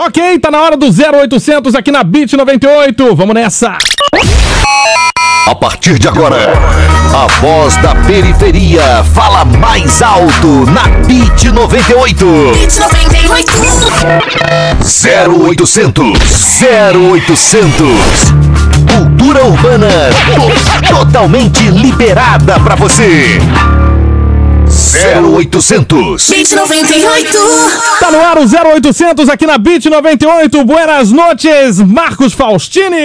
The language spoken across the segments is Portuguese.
Ok, tá na hora do 0800 aqui na Beat 98. Vamos nessa. A partir de agora, a voz da periferia fala mais alto na Beat 98. Beat 98. 0800 0800. Cultura urbana to- totalmente liberada pra você. 0800 Beat 98. Tá no ar o 0800 aqui na Beat 98. Buenas noites, Marcos Faustini.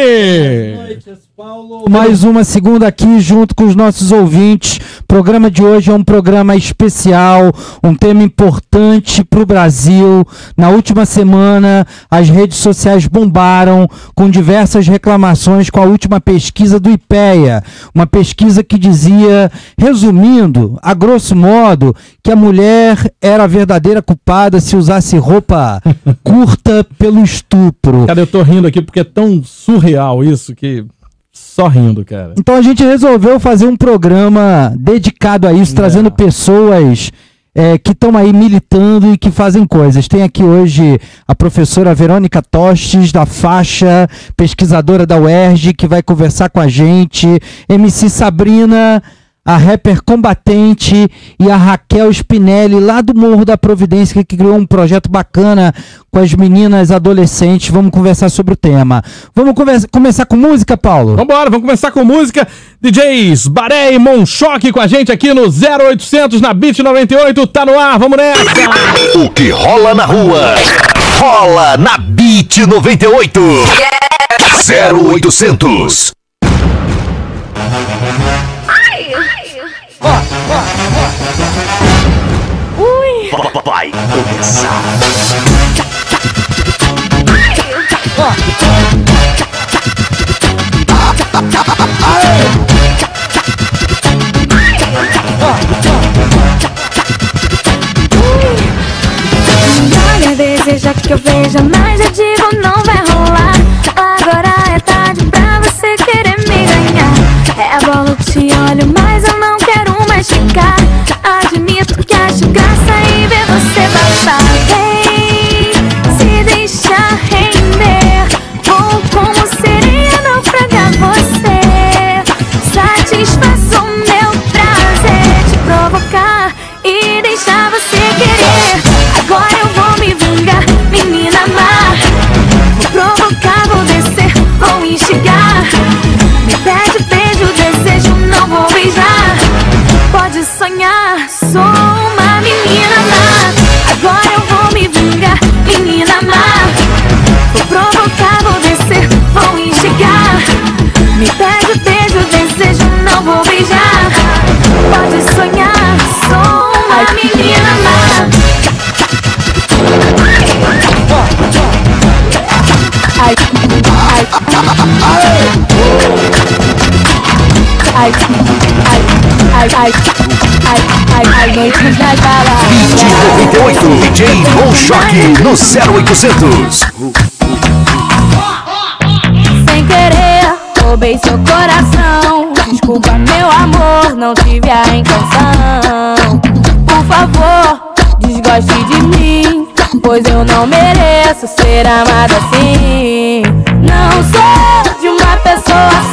Mais uma segunda aqui junto com os nossos ouvintes. O programa de hoje é um programa especial, um tema importante para o Brasil. Na última semana, as redes sociais bombaram com diversas reclamações com a última pesquisa do IPEA. Uma pesquisa que dizia, resumindo, a grosso modo, que a mulher era a verdadeira culpada se usasse roupa curta pelo estupro. Cara, eu tô rindo aqui porque é tão surreal isso que só rindo, cara. Então a gente resolveu fazer um programa dedicado a isso, trazendo pessoas é, que estão aí militando e que fazem coisas. Tem aqui hoje a professora Verônica Tostes, da faixa, pesquisadora da UERJ, que vai conversar com a gente. MC Sabrina. A rapper combatente e a Raquel Spinelli, lá do Morro da Providência, que criou um projeto bacana com as meninas adolescentes. Vamos conversar sobre o tema. Vamos conversa- começar com música, Paulo? Vambora, vamos começar com música. DJs Baré e Monchoque com a gente aqui no 0800 na Beat 98. Tá no ar, vamos nessa. O que rola na rua, rola na Beat 98. 0800 bora. Ui. Vai começar. Tchau, tchau, tchau, tchau. Ai, ai, ai, ai, ai, ai, ai, noites nas baladas. Beat 98 DJ Monchoque no 0800 Sem querer, roubei seu coração. Desculpa, meu amor, não tive a intenção. Por favor, desgoste de mim. Pois eu não mereço ser amada assim. Não sou de uma pessoa só.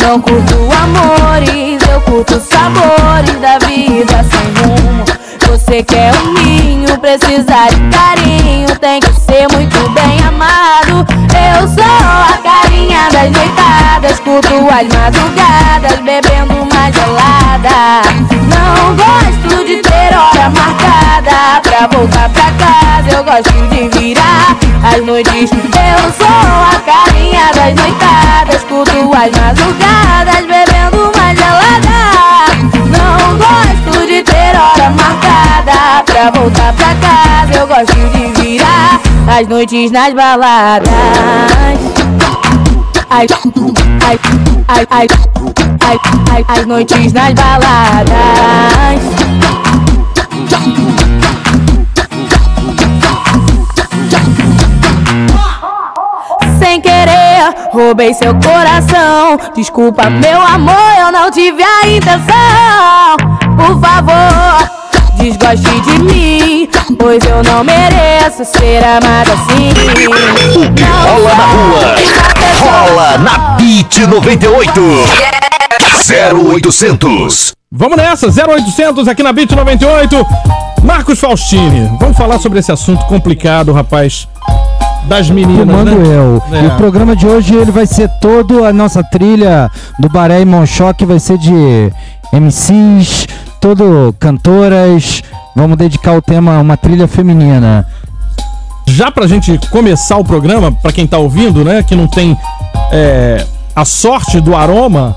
Não curto amores, eu curto sabores da vida sem rumo. Você quer um ninho, precisa de carinho, tem que ser muito bem amado. Eu sou a carinha das noitadas, curto as madrugadas, bebendo uma gelada. Não gosto de ter hora marcada pra voltar pra casa, eu gosto de virar as noites. Eu sou a carinha das noitadas, curto as madrugadas, bebendo uma gelada. Não gosto de ter hora marcada pra voltar pra casa. Eu gosto de virar as noites nas baladas. Ai, ai, ai, ai, ai, ai, as noites nas baladas. sem querer, roubei seu coração. Desculpa, meu amor, eu não tive a intenção. Por favor, desgoste de mim, pois eu não mereço ser amada assim. O que rola na rua? Rola na Beat 98. 0800. Vamos nessa, 0800 aqui na Beat 98. Marcos Faustini, vamos falar sobre esse assunto complicado, rapaz das meninas, Comando né? eu. É. E o programa de hoje ele vai ser todo a nossa trilha do Baré e Monchoque, vai ser de MCs, todo cantoras. Vamos dedicar o tema a uma trilha feminina. Já pra gente começar o programa, pra quem tá ouvindo, né, que não tem é, a sorte do aroma,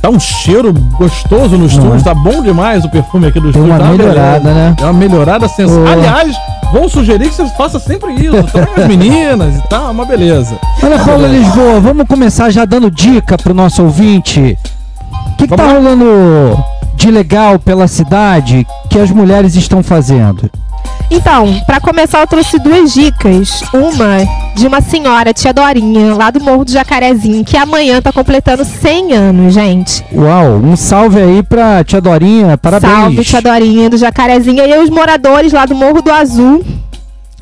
tá um cheiro gostoso no estúdio, Uhum. tá bom demais o perfume aqui do Tem estúdio. uma tá melhorada, beleza. né? É uma melhorada sensacional. Oh. Aliás, vou sugerir que você faça sempre isso, traga as meninas e tal, é uma beleza. Olha, Paula Lisboa, vamos começar já dando dica pro nosso ouvinte. O que, que tá lá. rolando de legal pela cidade que as mulheres estão fazendo? Então, pra começar, eu trouxe duas dicas. Uma de uma senhora, tia Dorinha, lá do Morro do Jacarezinho, que amanhã tá completando 100 anos, gente. Uau, um salve aí pra tia Dorinha, parabéns. Salve, tia Dorinha do Jacarezinho. E os moradores lá do Morro do Azul,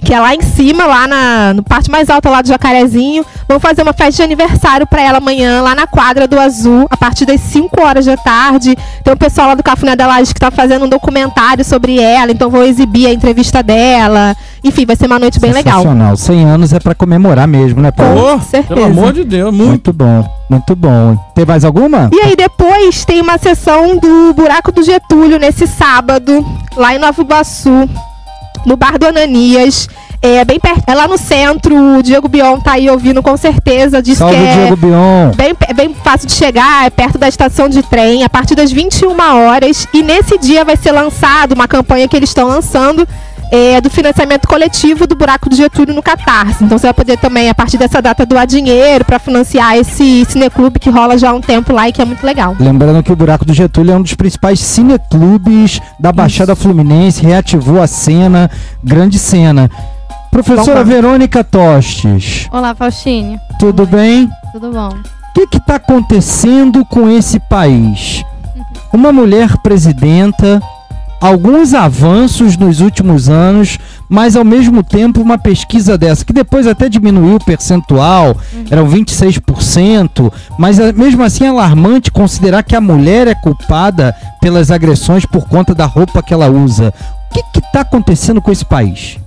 que é lá em cima, lá na no parte mais alta lá do Jacarezinho, vão fazer uma festa de aniversário pra ela amanhã, lá na quadra do Azul, a partir das 5 horas da tarde. Tem o pessoal lá do Cafuné da Laje que tá fazendo um documentário sobre ela, então vou exibir a entrevista dela. Enfim, vai ser uma noite bem legal. Sensacional. 100 anos é pra comemorar mesmo, né, Paulo? Pô, certeza. pelo amor de Deus, muito. Muito bom, muito bom. Tem mais alguma? E aí depois tem uma sessão do Buraco do Getúlio nesse sábado, lá em Nova Iguaçu, no Bar do Ananias. É bem perto, é lá no centro. O Diego Bion tá aí ouvindo com certeza. Diz Salve, que é Diego Bion. bem, bem fácil de chegar, é perto da estação de trem, a partir das 21 horas. E nesse dia vai ser lançado uma campanha que eles estão lançando. É, do financiamento coletivo do Buraco do Getúlio no Catarse. Então você vai poder também, a partir dessa data, doar dinheiro para financiar esse cineclube que rola já há um tempo lá e que é muito legal. Lembrando que o Buraco do Getúlio é um dos principais cineclubes da Baixada Fluminense, reativou a cena, grande cena. Professora. Verônica Tostes, Olá, Faustine. tudo bem? Tudo bom? O que está acontecendo com esse país? Uma mulher presidenta, alguns avanços nos últimos anos, mas ao mesmo tempo uma pesquisa dessa, que depois até diminuiu o percentual, eram 26%, mas é, mesmo assim é alarmante considerar que a mulher é culpada pelas agressões por conta da roupa que ela usa. O que está acontecendo com esse país?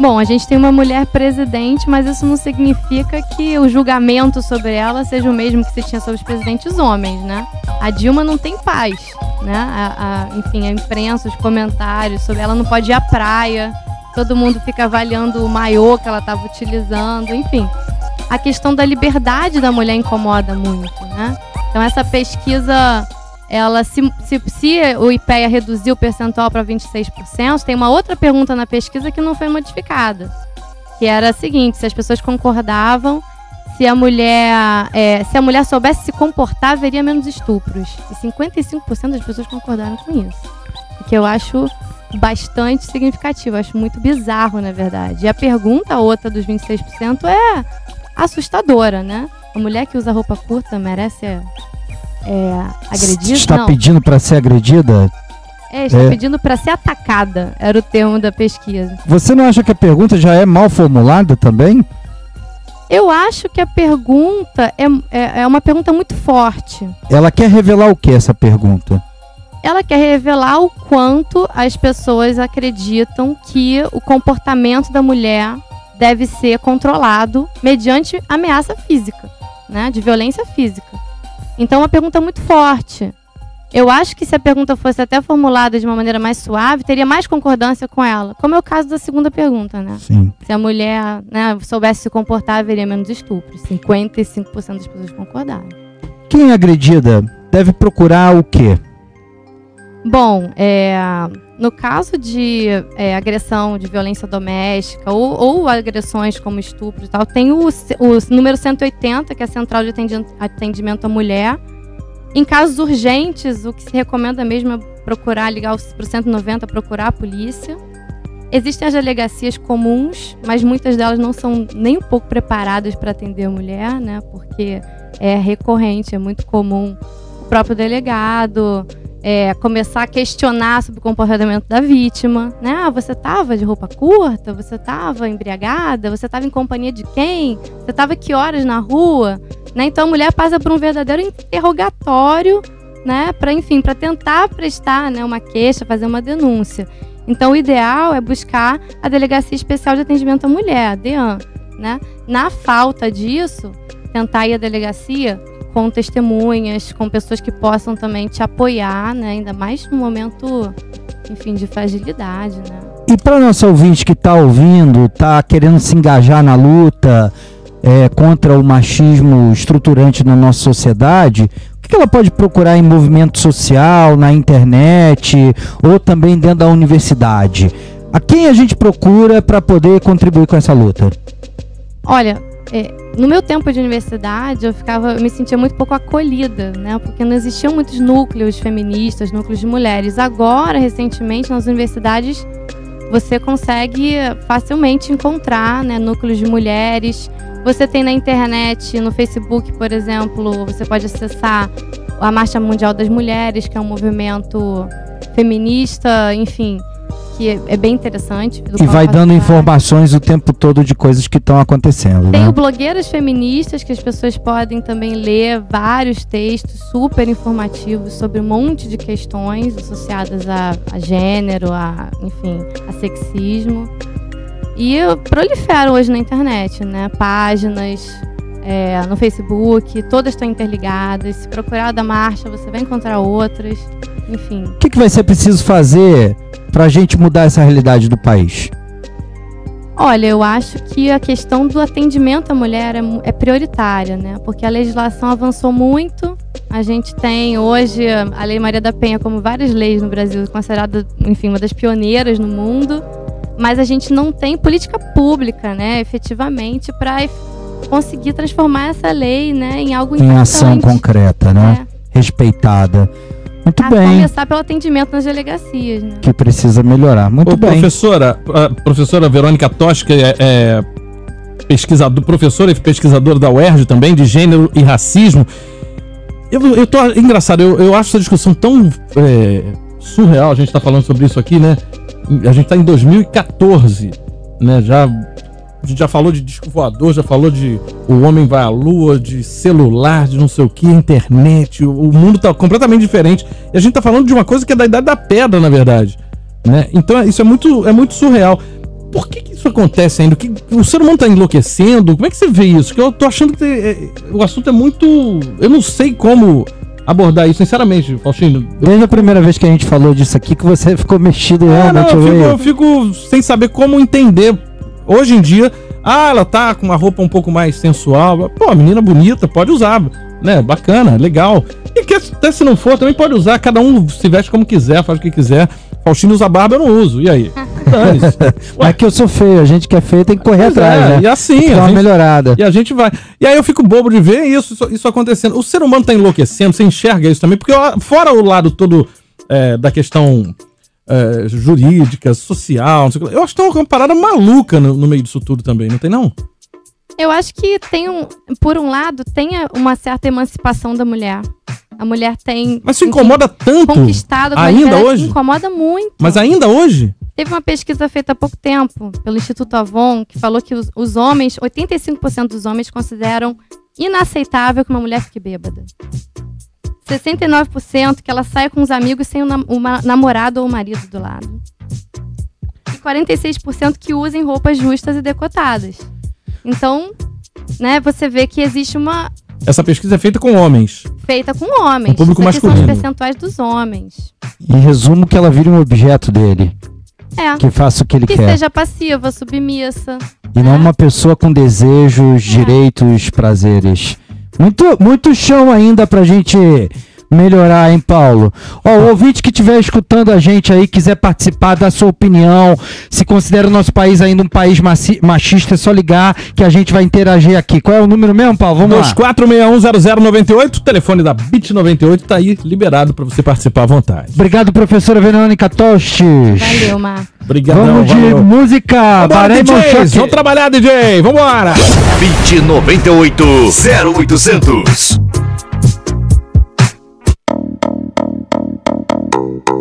Bom, a gente tem uma mulher presidente, mas isso não significa que o julgamento sobre ela seja o mesmo que se tinha sobre os presidentes homens, né? A Dilma não tem paz, né? A, a- enfim, a imprensa, os comentários sobre ela não pode ir à praia, todo mundo fica avaliando o maiô que ela estava utilizando, enfim. A questão da liberdade da mulher incomoda muito, né? Então essa pesquisa ela se, se, se o IPEA reduziu o percentual para 26%, tem uma outra pergunta na pesquisa que não foi modificada. Que era a seguinte, se as pessoas concordavam se a mulher é, se a mulher soubesse se comportar, haveria menos estupros. E 55% das pessoas concordaram com isso. O que eu acho bastante significativo, acho muito bizarro, na verdade. E a pergunta outra dos 26% é assustadora, né? A mulher que usa roupa curta merece é, agredida? Está Não. pedindo para ser agredida? É, está É. pedindo para ser atacada, era o termo da pesquisa. Você não acha que a pergunta já é mal formulada também? Eu acho que a pergunta é, é, é uma pergunta muito forte. Ela quer revelar o que essa pergunta? Ela quer revelar o quanto as pessoas acreditam que o comportamento da mulher deve ser controlado mediante ameaça física, né? De violência física. Então é uma pergunta muito forte. Eu acho que se a pergunta fosse até formulada de uma maneira mais suave, teria mais concordância com ela. Como é o caso da segunda pergunta, né? Sim. Se a mulher né, soubesse se comportar, haveria menos estupros. 55% das pessoas concordaram. Quem é agredida deve procurar o quê? Bom, é, no caso de é, agressão de violência doméstica ou, ou agressões como estupro e tal, tem o, o número 180, que é a Central de Atendi- Atendimento à Mulher. Em casos urgentes, o que se recomenda mesmo é procurar, ligar para o 190, procurar a polícia. Existem as delegacias comuns, mas muitas delas não são nem um pouco preparadas para atender a mulher, né? Porque é recorrente, é muito comum o próprio delegado é, começar a questionar sobre o comportamento da vítima, né? Ah, você tava de roupa curta? Você tava embriagada? Você tava em companhia de quem? Você tava que horas na rua? Né? Então a mulher passa por um verdadeiro interrogatório, né, para enfim, para tentar prestar, né, uma queixa, fazer uma denúncia. Então o ideal é buscar a Delegacia Especial de Atendimento à Mulher, a DEAN, né? Na falta disso, tentar ir à delegacia com testemunhas, com pessoas que possam também te apoiar, né? Ainda mais no momento, enfim, de fragilidade, né? E para nosso ouvinte que está ouvindo, está querendo se engajar na luta é, contra o machismo estruturante na nossa sociedade, o que que ela pode procurar em movimento social, na internet ou também dentro da universidade? A quem a gente procura para poder contribuir com essa luta? Olha, é, no meu tempo de universidade, eu ficava, eu me sentia muito pouco acolhida, né? Porque não existiam muitos núcleos feministas, núcleos de mulheres. Agora, recentemente, nas universidades, você consegue facilmente encontrar, né, núcleos de mulheres. Você tem na internet, no Facebook, por exemplo, você pode acessar a Marcha Mundial das Mulheres, que é um movimento feminista, enfim, que é, é bem interessante. E vai dando informações o tempo todo de coisas que estão acontecendo, Tem né? o Blogueiras Feministas, que as pessoas podem também ler vários textos super informativos sobre um monte de questões associadas a, a gênero, a, enfim, a sexismo. E proliferam hoje na internet, né? Páginas é, no Facebook, todas estão interligadas. Se procurar da marcha, você vai encontrar outras. Enfim, O que, que vai ser preciso fazer para a gente mudar essa realidade do país? Olha, eu acho que a questão do atendimento à mulher é, é prioritária, né? Porque a legislação avançou muito. A gente tem hoje a Lei Maria da Penha, como várias leis no Brasil, considerada, enfim, uma das pioneiras no mundo. Mas a gente não tem política pública, né, efetivamente, para conseguir transformar essa lei, né, em algo Em ação impactante. concreta, né? É. Respeitada. Muito A bem. começar pelo atendimento nas delegacias, né? Que precisa melhorar. Muito Ô, bem. professora, a professora Verônica que é, é pesquisador, professora e pesquisadora da UERJ também, de gênero e racismo. Eu, eu tô. Engraçado, eu, eu acho essa discussão tão é, surreal, a gente tá falando sobre isso aqui, né? A gente tá em 2014, né? Já. A gente já falou de disco voador, já falou de o homem vai à lua, de celular, de não sei o que, internet, o, o mundo tá completamente diferente. E a gente tá falando de uma coisa que é da idade da pedra, na verdade. Né? Então isso é muito, é muito surreal. Por que, que isso acontece ainda? Que, o ser humano tá enlouquecendo? Como é que você vê isso? Que eu tô achando que é, o assunto é muito. Eu não sei como abordar isso, sinceramente, Faustino. Desde a primeira vez que a gente falou disso aqui, que você ficou mexido É, não, realmente. eu, eu fico, eu fico sem saber como entender. Hoje em dia, ah, ela tá com uma roupa um pouco mais sensual. Pô, menina bonita, pode usar, né? Bacana, legal. E que até se não for, também pode usar. Cada um se veste como quiser, faz o que quiser. Faustino usa barba, eu não uso. E aí? Mas que eu sou feio, a gente que é feio tem que correr Pois atrás, é, né? E assim, a uma gente- melhorada. E a gente vai. E aí eu fico bobo de ver isso, isso, acontecendo. O ser humano tá enlouquecendo, você enxerga isso também, porque fora o lado todo é, da questão é, jurídica, social, não sei o que eu acho que tem uma parada maluca no, no meio disso tudo também, não tem não? Eu acho que tem um, por um lado, tem uma certa emancipação da mulher. A mulher tem Mas enfim, incomoda tanto conquistado ainda hoje? Incomoda muito. Mas ainda hoje? Teve uma pesquisa feita há pouco tempo pelo Instituto Avon que falou que os, os homens, 85% dos homens consideram inaceitável que uma mulher fique bêbada. 69% que ela saia com os amigos sem o nam- namorado ou marido do lado. E 46% que usem roupas justas e decotadas. Então, né, você vê que existe uma Essa pesquisa é feita com homens. feita com homens. Um público Isso aqui são os masculino. percentuais dos homens. Em resumo, que ela vire um objeto dele, É. que faça o que ele Que quer. seja passiva, submissa. E não né? uma pessoa com desejos, direitos, prazeres. Muito, muito chão ainda pra gente melhorar, hein, Paulo? Ó, o ouvinte que estiver escutando a gente aí, quiser participar, dar sua opinião, se considera o nosso país ainda um país machista, é só ligar que a gente vai interagir aqui. Qual é o número mesmo, Paulo? Vamos lá. 24610098, telefone da BIT98 tá aí liberado pra você participar à vontade. Obrigado, professora Verônica Tostes. Valeu, Marco. Obrigadão, Vamos de valeu. música. Vambora, DJs, vamos trabalhar, DJ, vambora! Beat 98 0800. Oh!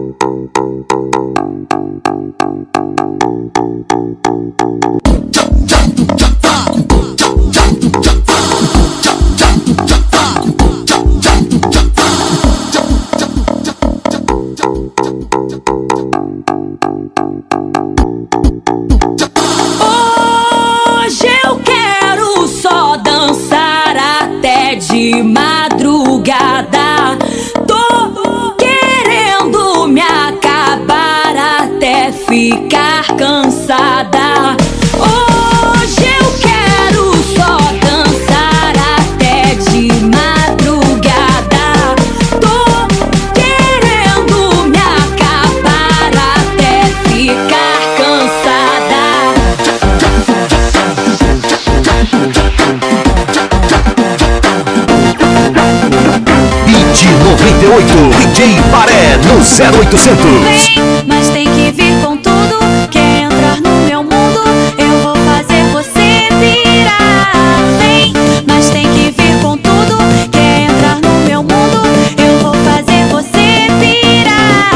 38 DJ Paré no 0800. Vem, mas tem que vir com tudo. Quer entrar no meu mundo? Eu vou fazer você virar. Vem, mas tem que vir com tudo. Quer entrar no meu mundo? Eu vou fazer você virar.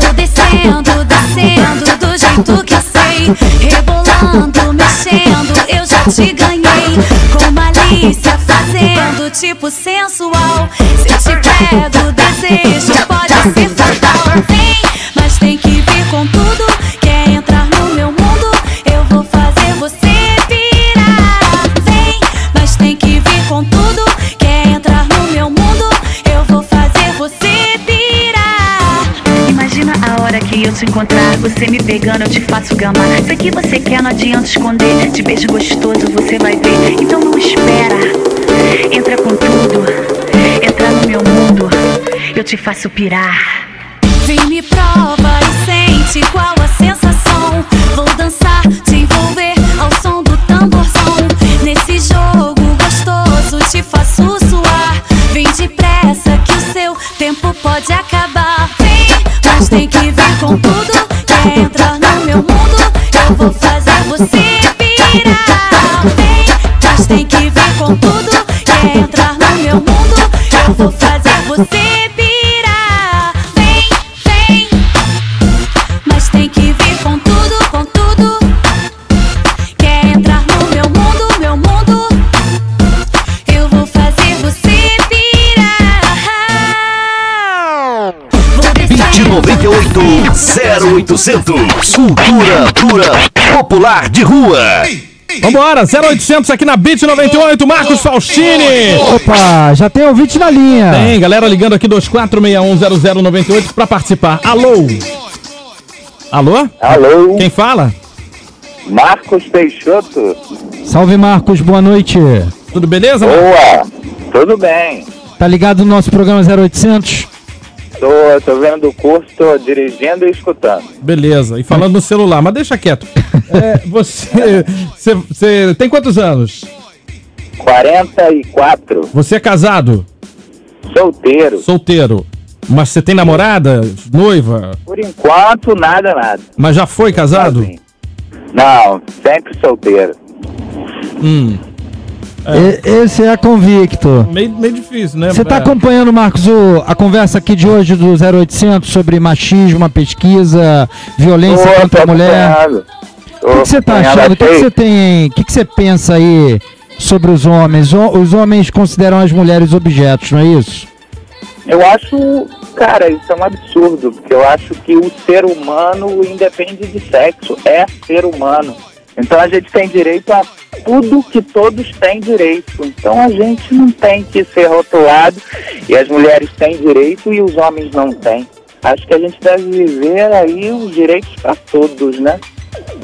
Vou descendo, descendo do jeito que eu sei. Rebolando, mexendo, eu já te ganhei. Com malícia fazendo, tipo sensual. Se eu te pego, desejo pode ser fatal. Vem, mas tem que vir com tudo. Quer entrar no meu mundo? Eu vou fazer você virar. Vem, mas tem que vir com tudo. Quer entrar no meu mundo? Eu vou fazer você pirar. Imagina a hora que eu te encontrar, você me pegando, eu te faço gamar. Sei que você quer, não adianta esconder. De beijo gostoso, você vai ver. Então não espera, entra com tudo. Entra no meu mundo, eu te faço pirar. Vem me prova e sente qual a vou fazer você virar. Vem, mas tem que vir com tudo. Quer entrar no meu mundo? Eu vou fazer você 0800. Cultura pura, popular de rua. Vambora, 0800 aqui na Beat 98, Marcos Faustini. Opa, já tem ouvinte na linha. Tem, galera ligando aqui 24610098 pra participar. Alô? Alô? Alô, Quem fala? Marcos Peixoto. Salve Marcos, boa noite. Tudo beleza? Marcos? Boa, tudo bem? Tá ligado no nosso programa 0800? Tô, tô vendo o curso, tô dirigindo e escutando. Beleza. E falando no celular, mas deixa quieto. É, você, você, você tem quantos anos? 44, Você é casado? solteiro. Solteiro? Mas você tem namorada? Noiva? Por enquanto, nada, nada. Mas já foi casado? Não, sempre solteiro. Hum. E- esse é convicto. Meio, meio difícil, né? Você tá É. acompanhando, Marcos, o- a conversa aqui de hoje do 0800 sobre machismo, a pesquisa, violência Tô, contra a mulher? acompanhando. O que você tá acompanhando, achando? O que você tem. O que que você pensa aí sobre os homens? O- Os homens consideram as mulheres objetos, não é isso? Eu acho, cara, isso é um absurdo, porque eu acho que o ser humano independe de sexo, é ser humano. Então a gente tem direito a tudo que todos têm direito. Então a gente não tem que ser rotulado e as mulheres têm direito e os homens não têm. Acho que a gente deve viver aí os direitos para todos, né?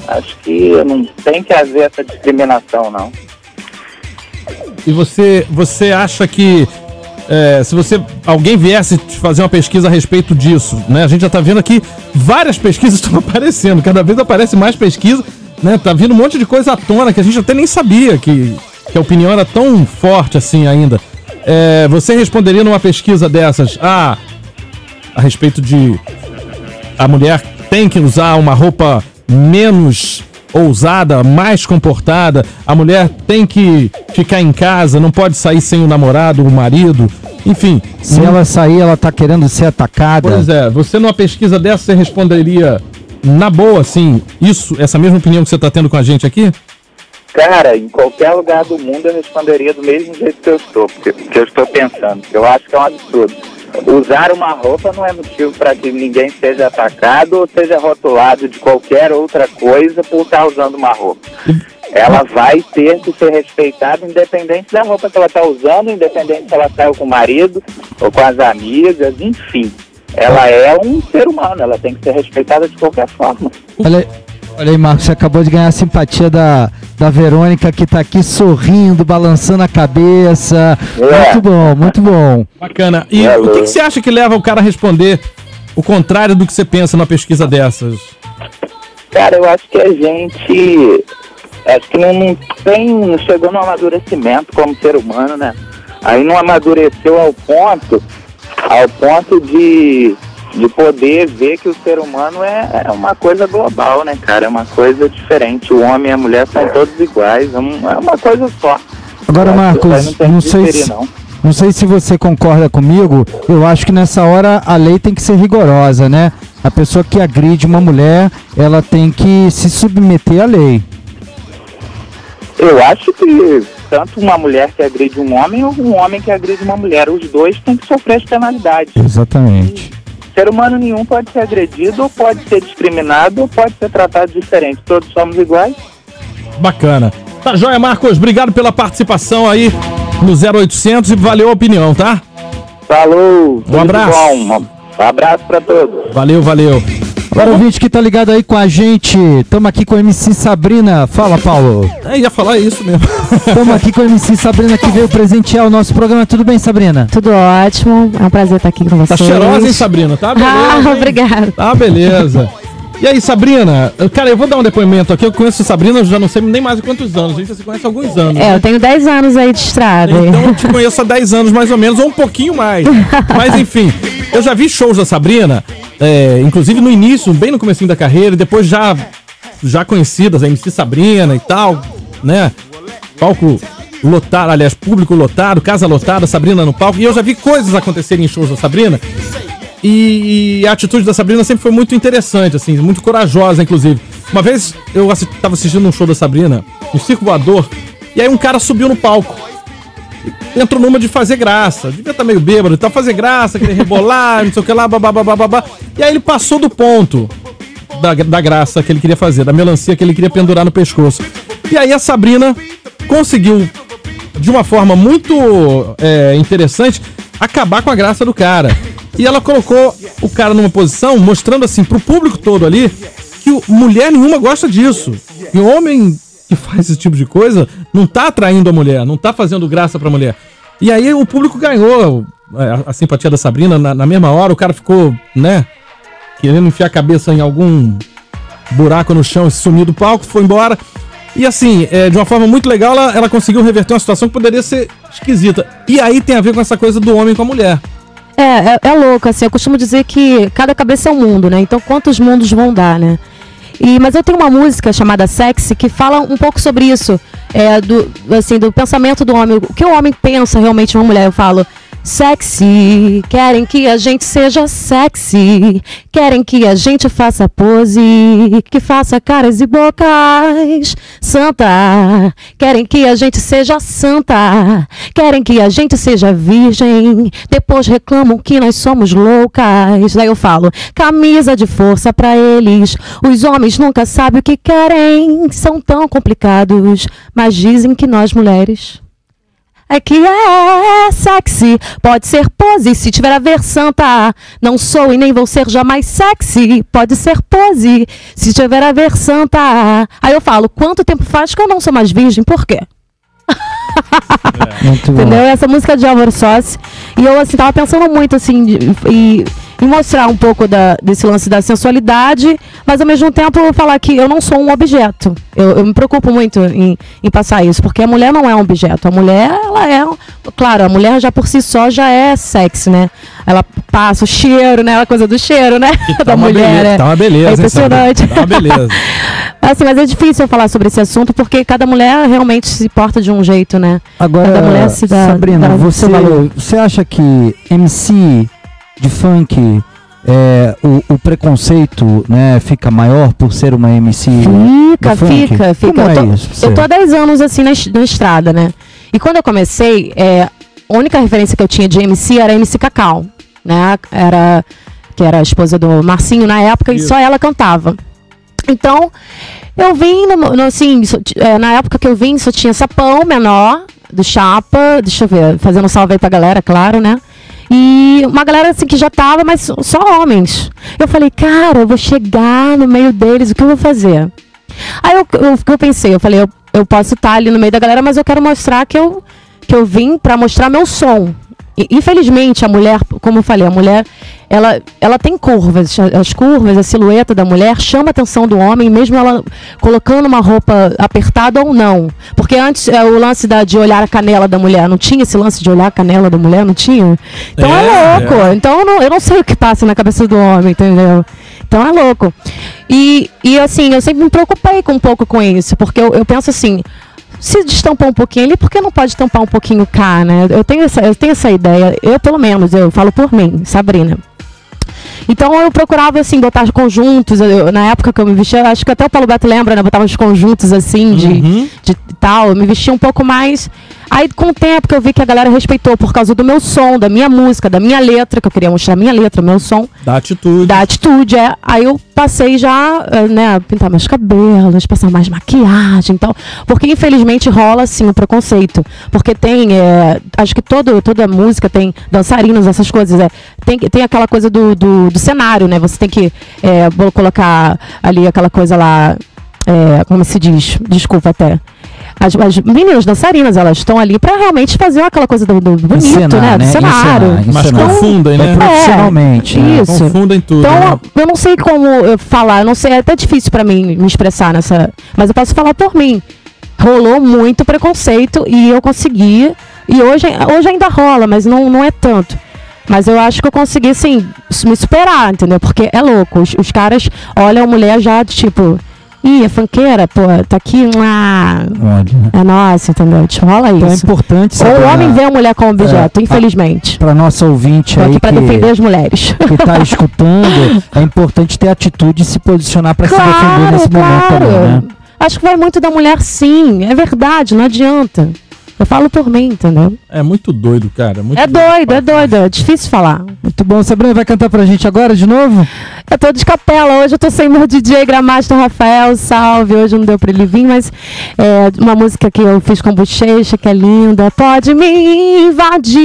Acho que não tem que haver essa discriminação, não. E você, você acha que é, se você alguém viesse fazer uma pesquisa a respeito disso, né? A gente já tá vendo aqui várias pesquisas estão aparecendo, cada vez aparece mais pesquisa, né? Tá vindo um monte de coisa à tona que a gente até nem sabia que, que a opinião era tão forte assim ainda. É, você responderia numa pesquisa dessas, ah, a respeito de a mulher tem que usar uma roupa menos ousada, mais comportada, a mulher tem que ficar em casa, não pode sair sem o namorado, o marido, enfim. Se ela sair, ela tá querendo ser atacada. Pois é, você numa pesquisa dessa, você responderia na boa, assim, isso, essa mesma opinião que você tá tendo com a gente aqui? Cara, em qualquer lugar do mundo eu responderia do mesmo jeito que eu estou, porque, que eu estou pensando. Eu acho que é um absurdo. Usar uma roupa não é motivo para que ninguém seja atacado ou seja rotulado de qualquer outra coisa por estar usando uma roupa. ela vai ter que ser respeitada independente da roupa que ela está usando, independente se ela saiu com o marido ou com as amigas, enfim. Ela é um ser humano, ela tem que ser respeitada de qualquer forma. Olha, olha aí, Marcos, você acabou de ganhar a simpatia da, da Verônica, que tá aqui sorrindo, balançando a cabeça. É. Muito bom, muito bom. Bacana. E É, o que, que você acha que leva o cara a responder o contrário do que você pensa numa pesquisa dessas? Cara, eu acho que a gente. Acho que não, não tem. Não chegou no amadurecimento como ser humano, né? Aí não amadureceu ao ponto. Ao ponto de. De poder ver que o ser humano é, é uma coisa global, né, cara? É uma coisa diferente. O homem e a mulher são todos iguais. É, é uma coisa só. Agora, Marcos, não que sei se- não. Não sei se você concorda comigo, eu acho que nessa hora a lei tem que ser rigorosa, né? A pessoa que agride uma mulher, ela tem que se submeter à lei. Eu acho que tanto uma mulher que agride um homem ou um homem que agride uma mulher, os dois têm que sofrer as penalidades. Exatamente. Ser humano nenhum pode ser agredido, ou pode ser discriminado, ou pode ser tratado diferente. Todos somos iguais. Bacana. Tá joia, Marcos. Obrigado pela participação aí no 0800 e valeu a opinião, tá? Falou! de abraço. Bom. Um abraço pra todos. Valeu, valeu. Agora, ouvinte que tá ligado aí com a gente, tamo aqui com a MC Sabrina. Fala, Paulo. É, ia falar isso mesmo. Tamo aqui com a MC Sabrina que veio presentear o nosso programa. Tudo bem, Sabrina? Tudo ótimo, é um prazer estar aqui com Tá vocês. cheirosa, hein, Sabrina? Tá beleza. Ah, obrigada. Tá beleza. E aí, Sabrina? Cara, eu vou dar um depoimento aqui. Eu conheço a Sabrina, eu já não sei nem mais quantos anos. A gente se conhece há alguns anos. É, né? eu tenho 10 anos aí de estrada. Então eu te conheço há 10 anos mais ou menos, ou um pouquinho mais. Mas enfim, eu já vi shows da Sabrina, é, inclusive no início, bem no comecinho da carreira, depois já, já conhecidas, a MC Sabrina e tal, né? Palco lotado, aliás, público lotado, casa lotada, Sabrina no palco. E eu já vi coisas acontecerem em shows da Sabrina. E, e a atitude da Sabrina sempre foi muito interessante, assim, muito corajosa, inclusive. Uma vez eu assi tava assistindo um show da Sabrina, no Circo e aí um cara subiu no palco entrou numa de fazer graça. Devia estar meio bêbado tal, fazer graça, querer rebolar, não sei o que lá, babá. E aí ele passou do ponto da, da graça que ele queria fazer, da melancia que ele queria pendurar no pescoço. E aí a Sabrina conseguiu, de uma forma muito é, interessante, acabar com a graça do cara. E ela colocou o cara numa posição, mostrando assim pro público todo ali, que mulher nenhuma gosta disso. E homem que faz esse tipo de coisa não tá atraindo a mulher, não tá fazendo graça pra mulher. E aí o público ganhou é, a, a simpatia da Sabrina na, na mesma hora, o cara ficou, né, querendo enfiar a cabeça em algum buraco no chão e sumir do palco, foi embora. E assim, é, de uma forma muito legal, ela, ela conseguiu reverter uma situação que poderia ser esquisita. E aí tem a ver com essa coisa do homem com a mulher. É, é, é louco, assim, eu costumo dizer que cada cabeça é um mundo, né? Então quantos mundos vão dar, né? E, mas eu tenho uma música chamada Sexy que fala um pouco sobre isso, é, do, assim, do pensamento do homem, o que o homem pensa realmente numa mulher. Eu falo, sexy, querem que a gente seja sexy, querem que a gente faça pose, que faça caras e bocas, santa, querem que a gente seja santa, querem que a gente seja virgem, depois reclamam que nós somos loucas. Daí eu falo, camisa de força pra eles, os homens nunca sabem o que querem, são tão complicados, mas dizem que nós mulheres é que é sexy, pode ser pose se tiver a ver santa. Não sou e nem vou ser jamais sexy, pode ser pose se tiver a ver santa. Aí eu falo, quanto tempo faz que eu não sou mais virgem? Por quê? Bom. Entendeu? Essa música de Álvaro Sossi. E eu, assim, tava pensando muito, assim, e, e mostrar um pouco da, desse lance da sensualidade, mas ao mesmo tempo falar que eu não sou um objeto. Eu, eu me preocupo muito em, em passar isso, porque a mulher não é um objeto. A mulher, ela é. Claro, a mulher já por si só já é sexy, né? Ela passa o cheiro, né? A coisa do cheiro, né? Tá da uma mulher, beleza, né? tá uma beleza, É impressionante. Tá uma beleza. Assim, mas é difícil eu falar sobre esse assunto porque cada mulher realmente se porta de um jeito, né? Agora, cada mulher se dá. Sabrina, dá você, valor. você acha que MC de funk, é, o, o preconceito né, fica maior por ser uma MC? Fica, fica, fica. Como eu, tô, é isso eu tô há 10 anos assim na, na estrada, né? E quando eu comecei, é, a única referência que eu tinha de MC era MC Cacau, né? Era, que era a esposa do Marcinho na época, e Isso. só ela cantava. Então, eu vim, no, no- assim, ti- é, na época que eu vim, só tinha sapão menor, do Chapa, deixa eu ver, fazendo um salve aí pra galera, claro, né? E uma galera assim que já tava, mas só- homens. Eu falei, cara, eu vou chegar no meio deles, o que eu vou fazer? Aí eu, eu, eu pensei, eu falei, eu, eu posso estar ali no meio da galera, mas eu quero mostrar que eu, que eu vim pra mostrar meu som. Infelizmente, a mulher, como eu falei, a mulher, ela, ela tem curvas. As curvas, a silhueta da mulher chama a atenção do homem, mesmo ela colocando uma roupa apertada ou não. Porque antes, é, o lance da, de olhar a canela da mulher, não tinha esse lance de olhar a canela da mulher, não tinha? Então é, É, louco. é. Então eu não, eu não sei o que passa na cabeça do homem, entendeu? Então é louco. E, e assim, eu sempre me preocupei com um pouco com isso, porque eu, eu penso assim, se destampar um pouquinho ali, por que não pode tampar um pouquinho cá, né? Eu tenho essa, eu tenho essa ideia, eu pelo menos, eu falo por mim, Sabrina. Então eu procurava, assim, botar conjuntos. eu- na época que eu me vestia, acho que até o Paulo Beto lembra, né? Botava os conjuntos assim de, Uhum. de tal. Eu me vestia um pouco mais. Aí, com o tempo que eu vi que a galera respeitou por causa do meu som, da minha música, da minha letra, que eu queria mostrar a minha letra, meu som, Da atitude. da atitude, é. Aí eu passei já, eh, né, a pintar meus cabelos, passar mais maquiagem e tal. Porque infelizmente rola assim o preconceito. Porque tem, eh, acho que todo, toda música tem dançarinos, essas coisas. É, tem, tem aquela coisa do, do, do cenário, né? Você tem que vou colocar ali aquela coisa lá. eh, como se diz? Desculpa até. As, as meninas dançarinas, elas estão ali pra realmente fazer aquela coisa do, do bonito, Encenar, né? Do né? cenário. Encenar, Mas encenar. confundem, né? É profissionalmente. né? Isso. Confundem tudo. né? Então, eu não sei como eu falar, eu não sei, é até difícil pra mim me expressar nessa, mas eu posso falar por mim. Rolou muito preconceito e eu consegui, e hoje, hoje ainda rola, mas não, não é tanto. Mas eu acho que eu consegui, assim, me superar, entendeu? Porque é louco, os, os caras olham a mulher já, de tipo, ih, é funkeira, pô, tá aqui, ah, Olha. é nossa, entendeu? Tipo, rola Então é isso. importante Ou o homem vê a mulher como objeto, É, infelizmente. pra nossa ouvinte Tô aí aqui pra defender que, as mulheres. que tá escutando, é importante ter atitude e se posicionar pra se defender nesse momento também, né? Acho que vai muito da mulher, sim. É verdade, não adianta. Eu falo por mim, entendeu? É muito doido, cara. Muito É doido, é doido. É difícil falar. Muito bom. Sabrina, vai cantar pra gente agora de novo? Eu tô de capela. Hoje eu tô sem meu DJ Gramasta Rafael. Salve. Hoje não deu pra ele vir, mas é uma música que eu fiz com bochecha, que é linda. Pode me invadir.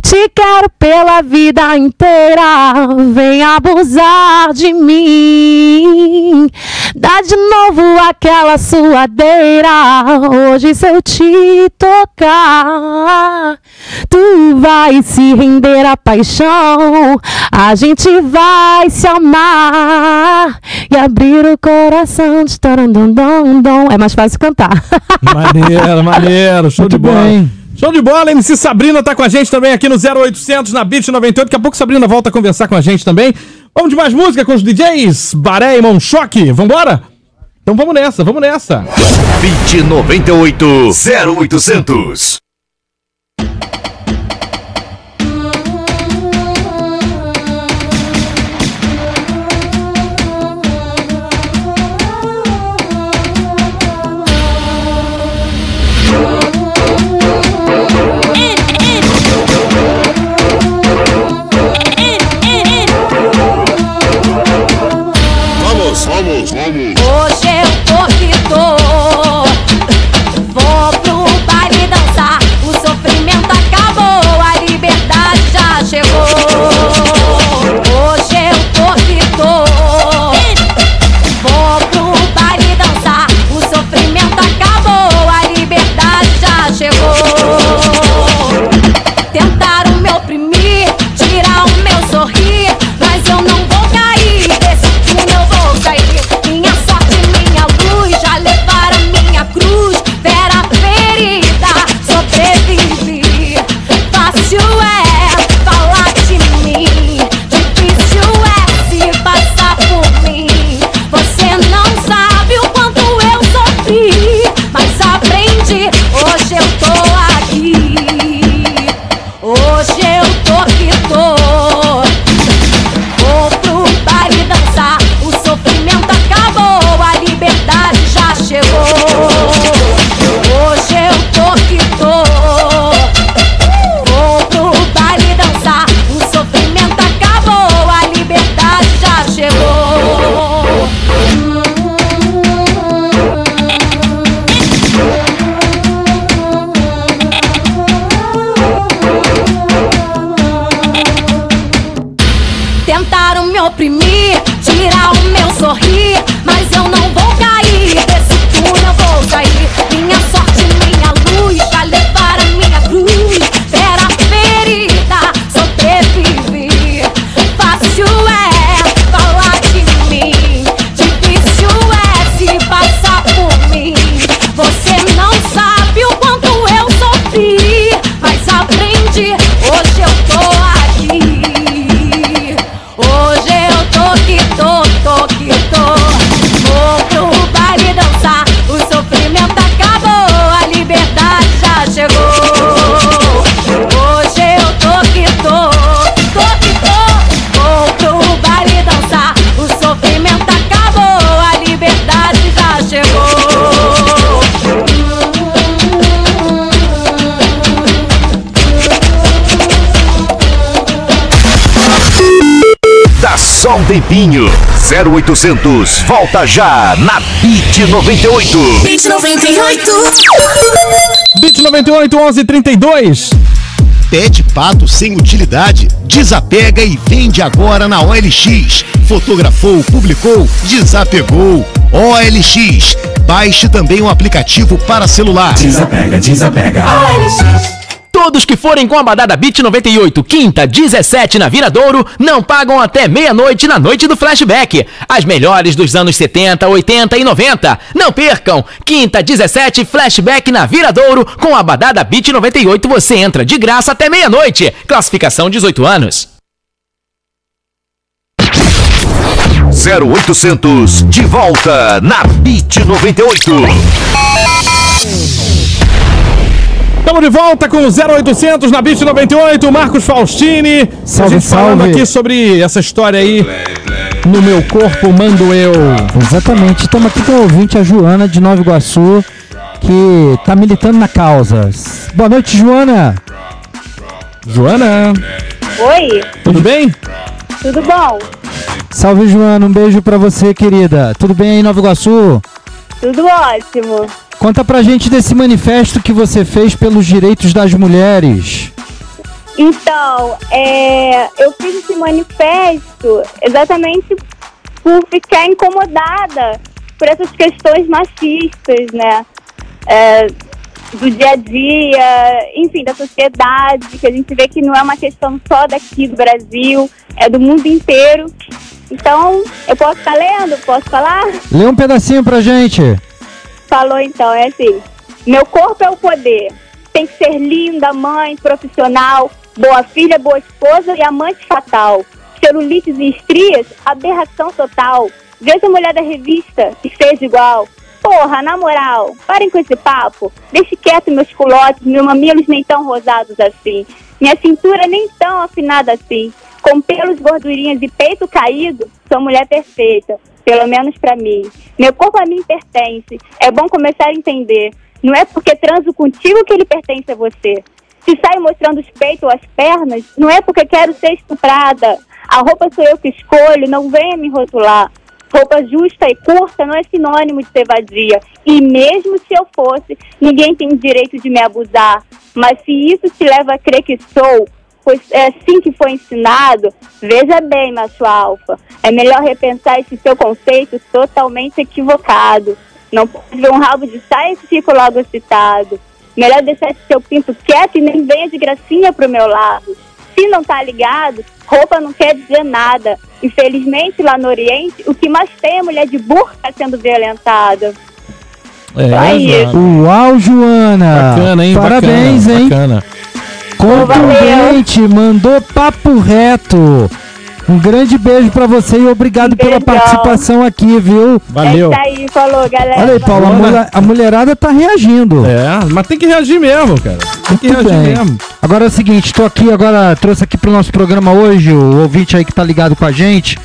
Te quero pela vida inteira. Vem abusar de mim. Dá de novo aquela suadeira. Hoje se eu te tocar, tu vai se render à paixão. A gente vai se amar e abrir o coração de. É mais fácil cantar. Maneiro, maneiro. Show Muito de bola. bem. Show de bola, MC Sabrina tá com a gente também aqui no 0800 na Beat 98. Daqui a pouco Sabrina volta a conversar com a gente também. Vamos de mais música com os DJs Baré e Mão Choque. Vambora? Então vamos nessa, vamos nessa. Beat 98 0800. Oprimir, tirar o meu sorrir. Mas eu não só um tempinho. 0800, volta já na Beat 98. Beat 98. Bit 98 11 32. Pé de pato sem utilidade, desapega e vende agora na OLX. Fotografou, publicou, desapegou. OLX. Baixe também o aplicativo para celular. Desapega, desapega. Todos que forem com a badada Beat 98, quinta, 17 na Viradouro, não pagam até meia-noite na noite do flashback. As melhores dos anos 70, 80 e 90. Não percam! Quinta, 17, flashback na Viradouro. Com a badada Beat 98 você entra de graça até meia-noite. Classificação 18 anos. 0800, de volta na Beat 98. Estamos de volta com o 0800 na Beat 98, Marcos Faustini. Salve, a gente falando salve. aqui sobre essa história aí. No meu corpo mando eu. Exatamente. Estamos aqui com o ouvinte, a Joana de Nova Iguaçu, que tá militando na causa. Boa noite, Joana. Joana, Oi, tudo bem? tudo bom? Salve, Joana. Um beijo pra você, querida. Tudo bem aí, Nova Iguaçu? Tudo ótimo. Conta pra gente desse manifesto que você fez pelos direitos das mulheres. Então, é, eu fiz esse manifesto exatamente por ficar incomodada por essas questões machistas, né? É, do dia a dia, enfim, da sociedade, que a gente vê que não é uma questão só daqui do Brasil, é do mundo inteiro. Então, eu posso estar lendo? Posso falar? Lê um pedacinho pra gente. Falou então, é assim. Meu corpo é o poder. Tem que ser linda, mãe, profissional, boa filha, boa esposa e amante fatal. Celulites e estrias, aberração total. Veja a mulher da revista e seja igual. Porra, na moral, parem com esse papo. Deixe quieto meus culotes, meus mamilos nem tão rosados assim. Minha cintura nem tão afinada assim. Com pelos, gordurinhas e peito caído, sou mulher perfeita. Pelo menos pra mim. Meu corpo a mim pertence. É bom começar a entender. Não é porque transo contigo que ele pertence a você. Se saio mostrando os peitos ou as pernas, não é porque quero ser estuprada. A roupa sou eu que escolho, não venha me rotular. Roupa justa e curta não é sinônimo de ser vadia. E mesmo se eu fosse, ninguém tem direito de me abusar. Mas se isso te leva a crer que sou, pois é assim que foi ensinado, veja bem, macho alfa. É melhor repensar esse seu conceito totalmente equivocado. Não pode ver um rabo de saia e fico logo excitado. Melhor deixar esse seu pinto quieto e nem venha de gracinha pro meu lado. Se não tá ligado, roupa não quer dizer nada. Infelizmente, lá no Oriente, o que mais tem é mulher de burca sendo violentada. É. Uau, Joana. Bacana, hein? Parabéns, bacana, hein? Bacana. Contundente, mandou papo reto. Um grande beijo pra você e obrigado pela Beijão. participação aqui, viu? Valeu. É isso aí, falou, galera. Olha aí, Paulo, mulher- a mulherada tá reagindo. É, mas tem que reagir mesmo, cara. Tem que Muito reagir bem. mesmo. Agora é o seguinte, tô aqui agora, trouxe aqui pro nosso programa hoje, o ouvinte aí que tá ligado com a gente,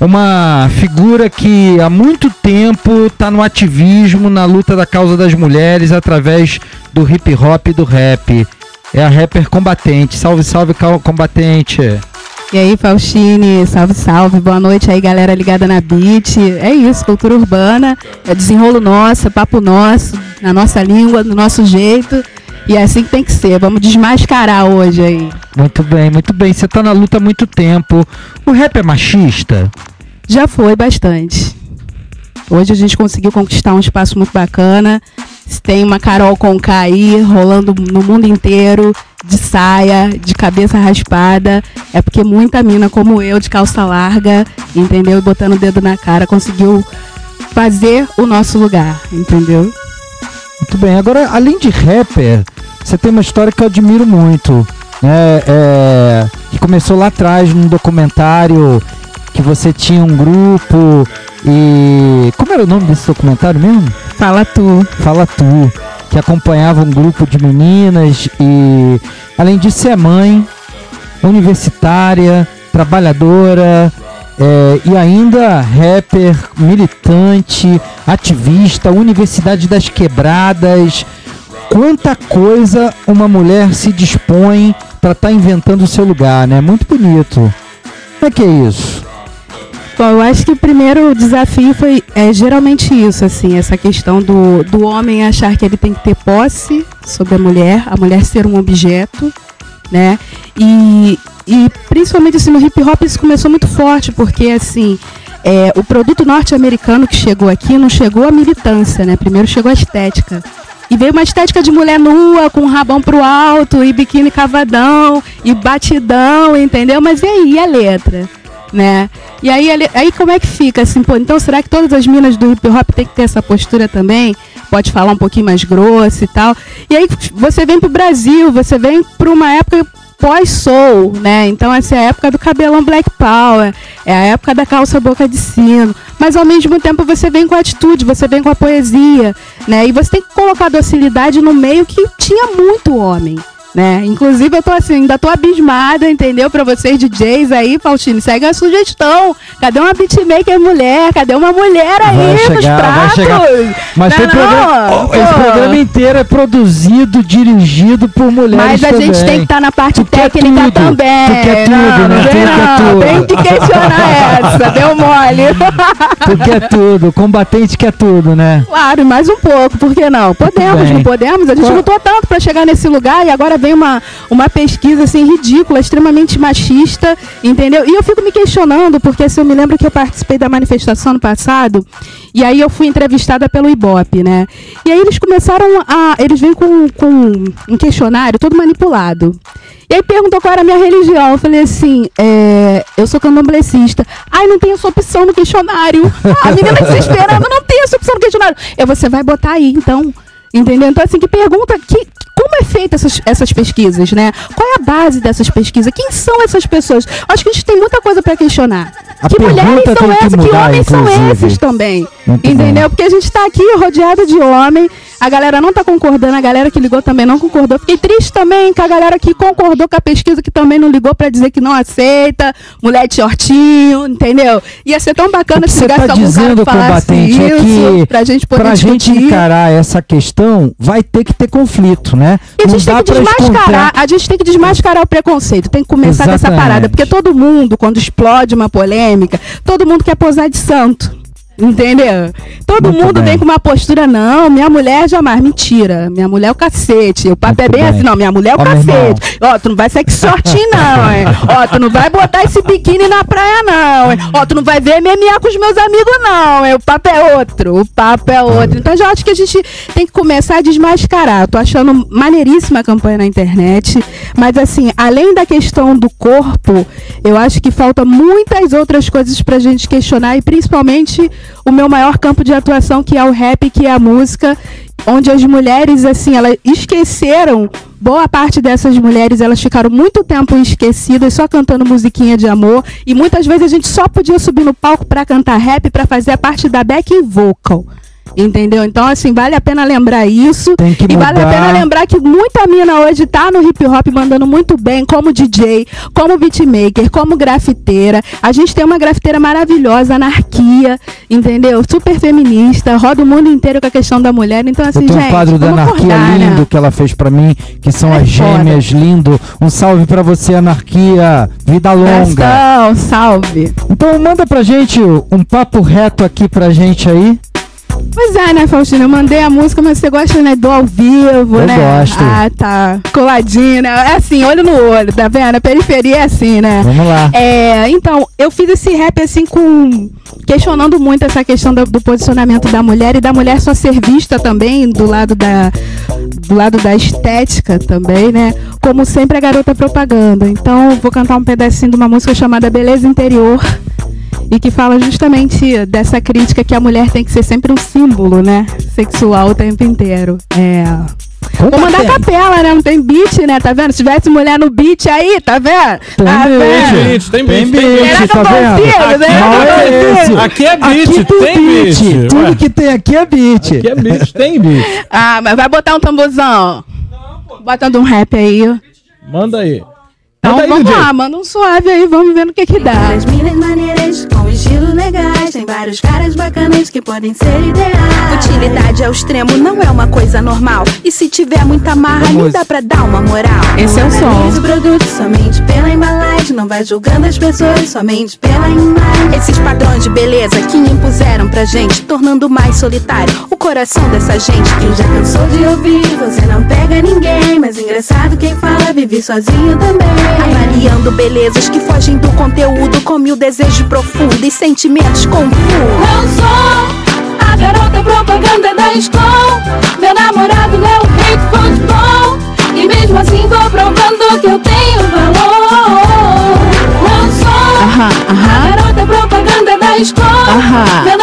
uma figura que há muito tempo tá no ativismo, na luta da causa das mulheres, através do hip hop e do rap. É a rapper combatente. Salve, salve, combatente. E aí, Faustine, salve, salve, boa noite aí, galera ligada na Beat. É isso, cultura urbana, é desenrolo nosso, é papo nosso, na nossa língua, do nosso jeito. E é assim que tem que ser. Vamos desmascarar hoje aí. Muito bem, muito bem. Você tá na luta há muito tempo. O rap é machista? Já foi bastante. Hoje a gente conseguiu conquistar um espaço muito bacana. Tem uma Carol Conká aí rolando no mundo inteiro, de saia, de cabeça raspada. É porque muita mina como eu, de calça larga, entendeu? E botando o dedo na cara, conseguiu fazer o nosso lugar, entendeu? Muito bem. Agora, além de rapper, você tem uma história que eu admiro muito. Né? É, que começou lá atrás num documentário que você tinha um grupo e. Como era o nome desse documentário mesmo? Fala Tu. Fala Tu. Que acompanhava um grupo de meninas e, além disso, é mãe, universitária, trabalhadora, é, e ainda rapper, militante, ativista, Universidade das Quebradas. Quanta coisa uma mulher se dispõe para estar tá inventando o seu lugar, né? Muito bonito. Como é que é isso? Bom, eu acho que o primeiro desafio foi é, geralmente isso, assim, essa questão do, do homem achar que ele tem que ter posse sobre a mulher, a mulher ser um objeto, né? E, e principalmente assim, no hip hop isso começou muito forte, porque assim, é, o produto norte-americano que chegou aqui não chegou a militância, né? Primeiro chegou a estética. E veio uma estética de mulher nua, com rabão pro alto, e biquíni cavadão, e batidão, entendeu? Mas e aí, e a letra? Né? E aí, aí como é que fica assim, pô, então será que todas as minas do hip hop tem que ter essa postura também? Pode falar um pouquinho mais grosso e tal. E aí você vem pro Brasil, você vem para uma época pós-soul, né? Então essa é a época do cabelão Black Power, é a época da calça boca de sino, mas ao mesmo tempo você vem com a atitude, você vem com a poesia, né? E você tem que colocar docilidade no meio que tinha muito homem né? Inclusive eu tô assim, ainda tô abismada, entendeu? Para vocês DJs aí, Faustino, segue a sugestão. Cadê uma beatmaker mulher? Cadê uma mulher aí vai chegar, nos pratos? Vai chegar. Mas não, não, programa, pô. esse programa inteiro é produzido, dirigido por mulheres Mas a gente também. tem que estar na parte Tu técnica tudo, também. tu quer tudo, não, né? não Tu quer não. tudo. Tem que questionar essa, deu mole. Tu quer tudo, combatente quer tudo, né? Claro, mais um pouco, por que não? Podemos, não podemos? A gente Qual- lutou tanto para chegar nesse lugar e agora vem uma, uma pesquisa assim ridícula, extremamente machista, entendeu? E eu fico me questionando, porque assim, eu me lembro que eu participei da manifestação ano passado, e aí eu fui entrevistada pelo Ibope, né? E aí eles começaram a. Eles vêm com, com um questionário todo manipulado. E aí perguntou qual era a minha religião. Eu falei assim, é, eu sou candomblessista. Ai, não tem essa opção no questionário. A menina desesperando, não tem essa opção no questionário. Eu, você vai botar aí, então. Entendeu? Então, assim, que pergunta, que, como é feita essas, essas pesquisas, né? Qual é a base dessas pesquisas? Quem são essas pessoas? Acho que a gente tem muita coisa para questionar. A que mulheres são que essas? Que mudar, homens são inclusive. esses também? Muito entendeu? bom. Porque a gente tá aqui rodeado de homem, a galera não tá concordando, a galera que ligou também não concordou. Fiquei triste também com a galera que concordou com a pesquisa que também não ligou pra dizer que não aceita, mulher de shortinho, entendeu? Ia ser tão bacana se você ligasse tá dizendo, combatente, é isso, que pra gente poder pra gente encarar essa questão, vai ter que ter conflito, né? E a Não gente tem dá que desmascarar, a gente tem que desmascarar o preconceito, tem que começar dessa Exatamente. parada, porque todo mundo, quando explode uma polêmica, todo mundo quer posar de santo. Entendeu? Todo Muito mundo bem. vem com uma postura, não, minha mulher jamais. Mentira. Minha mulher é o cacete. O papo Muito é bem bem. assim, não, minha mulher é o Ó, cacete. Ó, tu não vai sair com shortinho, não, hein? Ó, tu não vai botar esse biquíni na praia, não, hein? Ó, tu não vai ver MMA com os meus amigos, não, hein? O papo é outro. O papo é outro. Então, já acho que a gente tem que começar a desmascarar. Eu tô achando maneiríssima a campanha na internet. Mas, assim, além da questão do corpo, eu acho que falta muitas outras coisas pra gente questionar e principalmente o meu maior campo de atuação, que é o rap, que é a música, onde as mulheres, assim, elas esqueceram. Boa parte dessas mulheres, elas ficaram muito tempo esquecidas, só cantando musiquinha de amor. E muitas vezes a gente só podia subir no palco pra cantar rap, pra fazer a parte da backing vocal. Entendeu? Então, assim, vale a pena lembrar isso. Tem que e vale a pena lembrar que muita mina hoje tá no hip hop mandando muito bem, como DJ, como beatmaker, como grafiteira. A gente tem uma grafiteira maravilhosa, anarquia, entendeu? Super feminista, roda o mundo inteiro com a questão da mulher. Então, assim, Eu tenho gente, um quadro da Anarquia acordar, lindo né? que ela fez pra mim, que são É as gêmeas, lindo. Um salve pra você, Anarquia. Vida longa. Abração, salve. Então manda pra gente um papo reto aqui pra gente aí. Pois é, né, Faustino? Eu mandei a música, mas você gosta, né, do ao vivo, Eu né? gosto. Ah, tá. Coladinho, né? É assim, olho no olho, tá vendo? A periferia é assim, né? Vamos lá. É, então, eu fiz esse rap assim com. questionando muito essa questão do, do posicionamento da mulher e da mulher só ser vista também do lado da. do lado da estética também, né? Como sempre a garota propaganda. Então, eu vou cantar um pedacinho de uma música chamada Beleza Interior. E que fala justamente dessa crítica que a mulher tem que ser sempre um símbolo, né? Sexual o tempo inteiro. É. Vou mandar capela, né? Não tem beat, né? Tá vendo? Se tivesse mulher no beat aí, tá vendo? Tem tá beat, vendo? beat, tem beat, tem Será beat, que eu tá vendo? né? Aqui é. Aqui é beat, Aqui tem beat. Tudo Ué. que tem aqui é beat. Aqui é beat, tem beat. Ah, mas vai botar um tamborzão. Botando um rap aí. Manda aí. Então Manda aí, vamos DJ. lá, manda um suave aí, vamos ver no que que dá. Maneiras com estilo legais. Tem vários caras bacanas que podem ser ideais. Utilidade ao extremo não é uma coisa normal. E se tiver muita marra, nem dá pra dar uma moral. Esse é o som. O produto somente pela embalagem. Não vai julgando as pessoas somente pela imagem. Esses padrões de beleza que impuseram pra gente, tornando mais solitário o coração dessa gente que Quem já cansou de ouvir, você não pega ninguém. Mas engraçado quem fala, vive sozinho também. Avaliando belezas que fogem do conteúdo, come o desejo profundo e sentimentos confusos. Não sou a garota propaganda da escola. Meu namorado é o rei do futebol. E mesmo assim vou provando que eu tenho valor. Não sou Aham, a garota propaganda da escola. Aham. Meu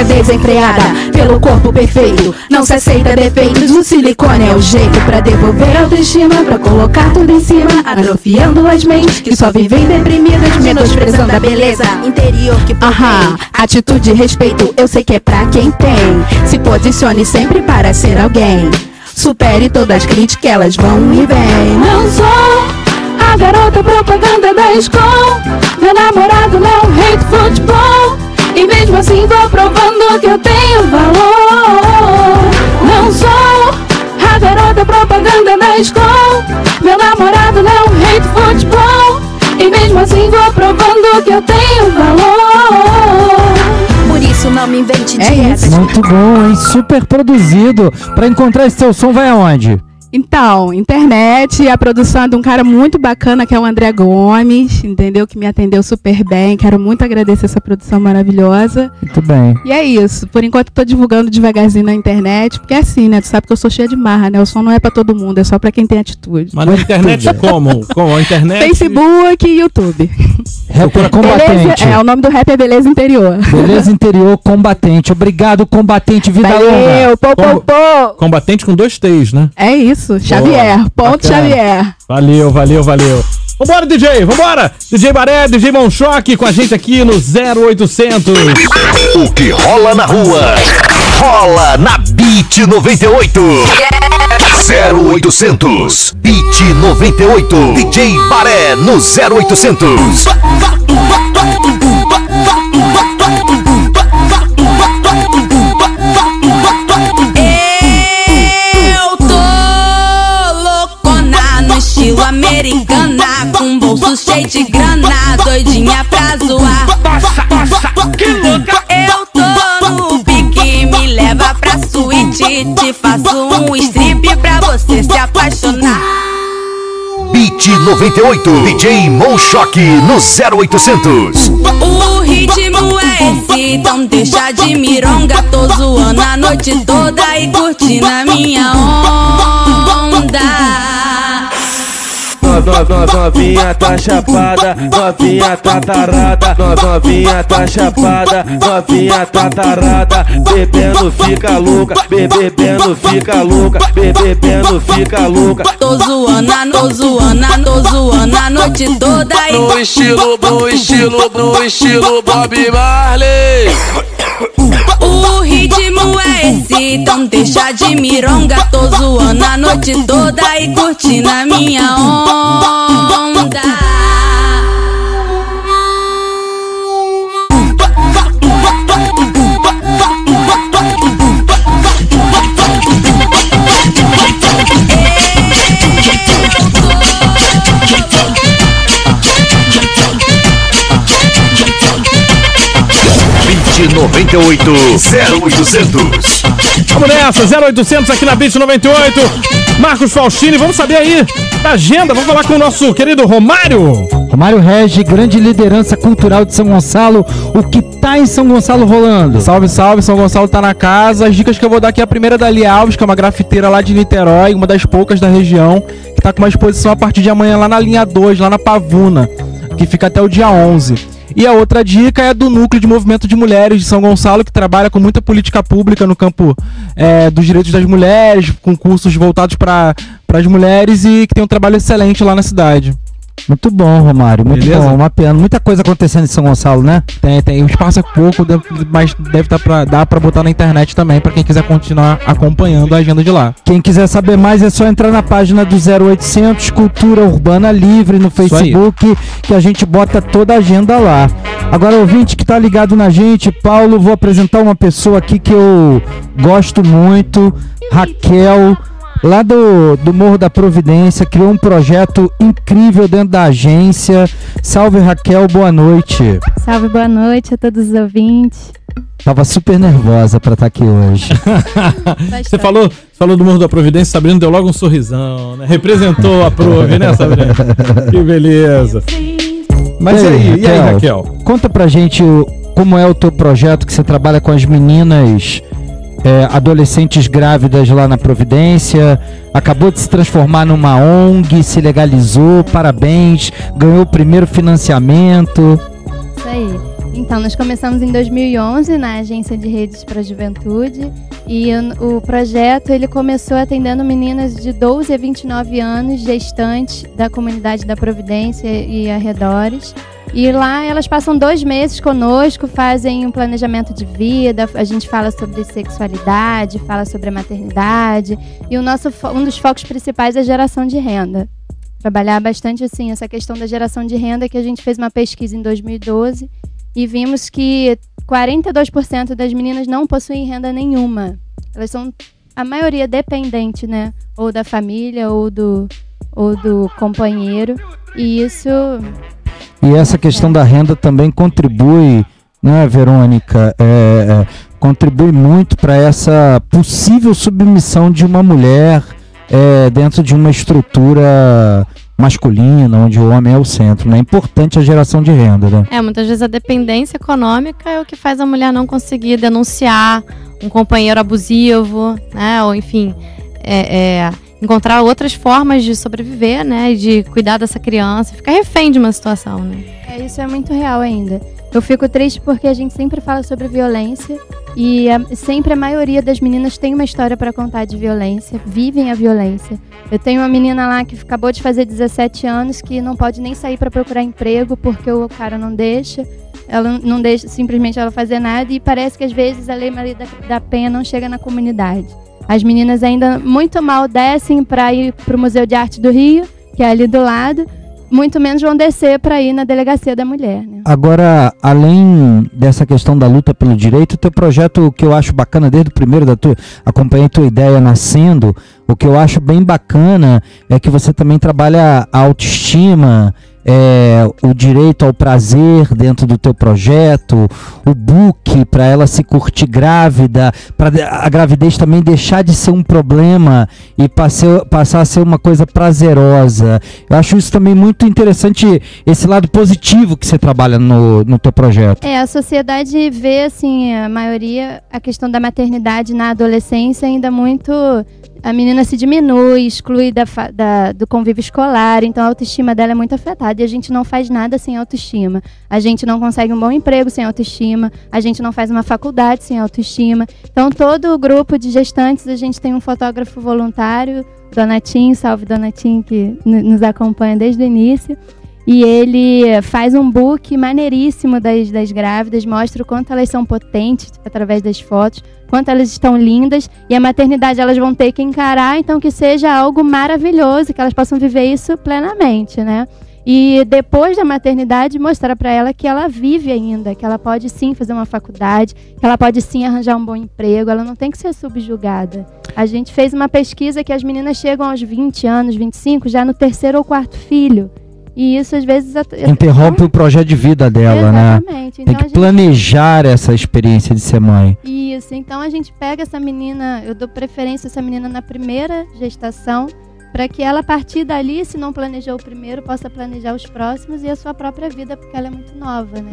Busca desenfreada pelo corpo perfeito, não se aceita defeitos. O silicone é o jeito pra devolver a autoestima, pra colocar tudo em cima, atrofiando as mentes que só vivem deprimidas, menosprezando a beleza interior que Aham. Atitude e respeito, eu sei que é pra quem tem. Se posicione sempre para ser alguém. Supere todas as críticas, elas vão e vêm. Não sou a garota propaganda da escola. Meu namorado não é do futebol. E mesmo assim vou provando que eu tenho valor. Não sou a garota propaganda da escola. Meu namorado não é do futebol. E mesmo assim vou provando que eu tenho valor. Por isso não me invente É isso. Muito bom, hein? Super produzido. Pra encontrar esse seu som, vai aonde? Então, internet, a produção é de um cara muito bacana que é o André Gomes, entendeu? Que me atendeu super bem. Quero muito agradecer essa produção maravilhosa. Muito bem. E é isso. Por enquanto tô divulgando devagarzinho na internet, porque é assim, né? Tu sabe que eu sou cheia de marra, né? O som não é pra todo mundo, é só pra quem tem atitude. Mas na internet como? Como? A internet? Facebook e YouTube. Procura combatente. Beleza, é, o nome do rap é Beleza Interior. Beleza interior combatente. Obrigado, combatente vida Valeu, longa. pô, pô, pô. Combatente com dois T's, né? É isso, Xavier. Ponto bacana. Xavier. Valeu, valeu, valeu. Vambora, DJ, vambora! DJ Baré, DJ Monchoque com a gente aqui no 0800. O que rola na rua, rola na Beat 98. 0800 Beat 98. DJ Baré no 0800. Eu 98. DJ Monchoque no 0800. O ritmo é esse, então deixa de mironga Tô zoando a noite toda e curtindo a minha onda Novinha tá chapada, novinha tá tarada, No- novinha tá chapada, novinha tá tarada, bebendo fica louca, be- bebendo fica louca, be- bebendo fica louca. Tô zoando, tô zoando, tô zoando a noite toda e No estilo, no estilo, no estilo Bob Marley. Ritmo é esse, então deixa de mironga. Tô zoando a noite toda e curtindo a minha onda 98 0800. Vamos nessa, 0800 aqui na Beat 98. Marcos Faustini, vamos saber aí da agenda. Vamos falar com o nosso querido Romário. Romário Regi, grande liderança cultural de São Gonçalo. O que tá em São Gonçalo rolando? Salve, salve, São Gonçalo tá na casa. As dicas que eu vou dar aqui é a primeira da Ali Alves, que é uma grafiteira lá de Niterói, uma das poucas da região, que tá com uma exposição a partir de amanhã lá na linha 2, lá na Pavuna, que fica até o dia 11. E a outra dica é do Núcleo de Movimento de Mulheres de São Gonçalo, que trabalha com muita política pública no campo é, dos direitos das mulheres, com cursos voltados para as mulheres e que tem um trabalho excelente lá na cidade. Muito bom, Romário. Muito Beleza? bom. Uma pena. Muita coisa acontecendo em São Gonçalo, né? Tem, tem. O espaço é pouco, mas deve dar pra, dar pra botar na internet também, pra quem quiser continuar acompanhando a agenda de lá. Quem quiser saber mais é só entrar na página do 0800 Cultura Urbana Livre no. Facebook, que a gente bota toda a agenda lá. Agora, ouvinte que tá ligado na gente, Paulo, vou apresentar uma pessoa aqui que eu gosto muito, Raquel, lá do, do Morro da Providência, criou um projeto incrível dentro da agência. Salve, Raquel, boa noite. Salve, boa noite a todos os ouvintes. Tava super nervosa pra estar aqui hoje. Você falou, falou do Morro da Providência, Sabrina deu logo um sorrisão, né? Representou a Prove, né, Sabrina? Que beleza. Mas e aí, e aí, Raquel? Conta pra gente como é o teu projeto que você trabalha com as meninas é, adolescentes grávidas lá na Providência. Acabou de se transformar numa ONG, se legalizou, parabéns, ganhou o primeiro financiamento. Isso aí. Então, nós começamos em 2011 na Agência de Redes para a Juventude e o, projeto ele começou atendendo meninas de 12 a 29 anos, gestantes da comunidade da Providência e arredores. E lá elas passam dois meses conosco, fazem um planejamento de vida, a gente fala sobre sexualidade, fala sobre a maternidade e o nosso, um dos focos principais é a geração de renda trabalhar bastante assim essa questão da geração de renda que a gente fez uma pesquisa em 2012 e vimos que 42% das meninas não possuem renda nenhuma. Elas são a maioria dependente, né, ou da família ou do ou do companheiro. E isso E essa questão da renda também contribui, né, Verônica? É, é, contribui muito para essa possível submissão de uma mulher é, dentro de uma estrutura masculina, onde o homem é o centro. né? É importante a geração de renda, né? É, muitas vezes a dependência econômica é o que faz a mulher não conseguir denunciar um companheiro abusivo, né? Ou enfim, é, é, encontrar outras formas de sobreviver, né? De cuidar dessa criança, ficar refém de uma situação, né? É, isso é muito real ainda. Eu fico triste porque a gente sempre fala sobre violência e a- sempre a maioria das meninas tem uma história para contar de violência, vivem a violência. Eu tenho uma menina lá que acabou de fazer 17 anos que não pode nem sair para procurar emprego porque o cara não deixa. Ela não deixa simplesmente ela fazer nada e parece que às vezes a lei Maria da, da Penha não chega na comunidade. As meninas ainda muito mal descem para ir para o Museu de Arte do Rio, que é ali do lado, muito menos vão descer para ir na delegacia da mulher. Né? Agora, além dessa questão da luta pelo direito, teu projeto que eu acho bacana desde o primeiro da tua, acompanhei tua ideia nascendo, o que eu acho bem bacana é que você também trabalha a autoestima, é, o direito ao prazer dentro do teu projeto, o book para ela se curtir grávida, para a gravidez também deixar de ser um problema e passe- passar a ser uma coisa prazerosa. Eu acho isso também muito interessante, esse lado positivo que você trabalha no, no teu projeto. É, a sociedade vê, assim, a maioria, a questão da maternidade na adolescência ainda muito. A menina se diminui, exclui da, da- do convívio escolar, então a autoestima dela é muito afetada e a gente não faz nada sem autoestima. A gente não consegue um bom emprego sem autoestima, a gente não faz uma faculdade sem autoestima. Então, todo o grupo de gestantes, a gente tem um fotógrafo voluntário, Donatinho, salve Donatinho, que nos acompanha desde o início. E ele faz um book maneiríssimo das, das grávidas, mostra o quanto elas são potentes através das fotos, quanto elas estão lindas, e a maternidade elas vão ter que encarar, então que seja algo maravilhoso, que elas possam viver isso plenamente, né? E depois da maternidade, mostrar para ela que ela vive ainda, que ela pode sim fazer uma faculdade, que ela pode sim arranjar um bom emprego, ela não tem que ser subjugada. A gente fez uma pesquisa que as meninas chegam aos 20 anos, 25, já no terceiro ou quarto filho. E isso às vezes Interrompe o projeto de vida dela, né? Exatamente. Tem Então que gente- planejar essa experiência de ser mãe. Isso, então a gente pega essa menina, eu dou preferência a essa menina na primeira gestação, para que ela, a partir dali, se não planejou o primeiro, possa planejar os próximos e a sua própria vida, porque ela é muito nova, né?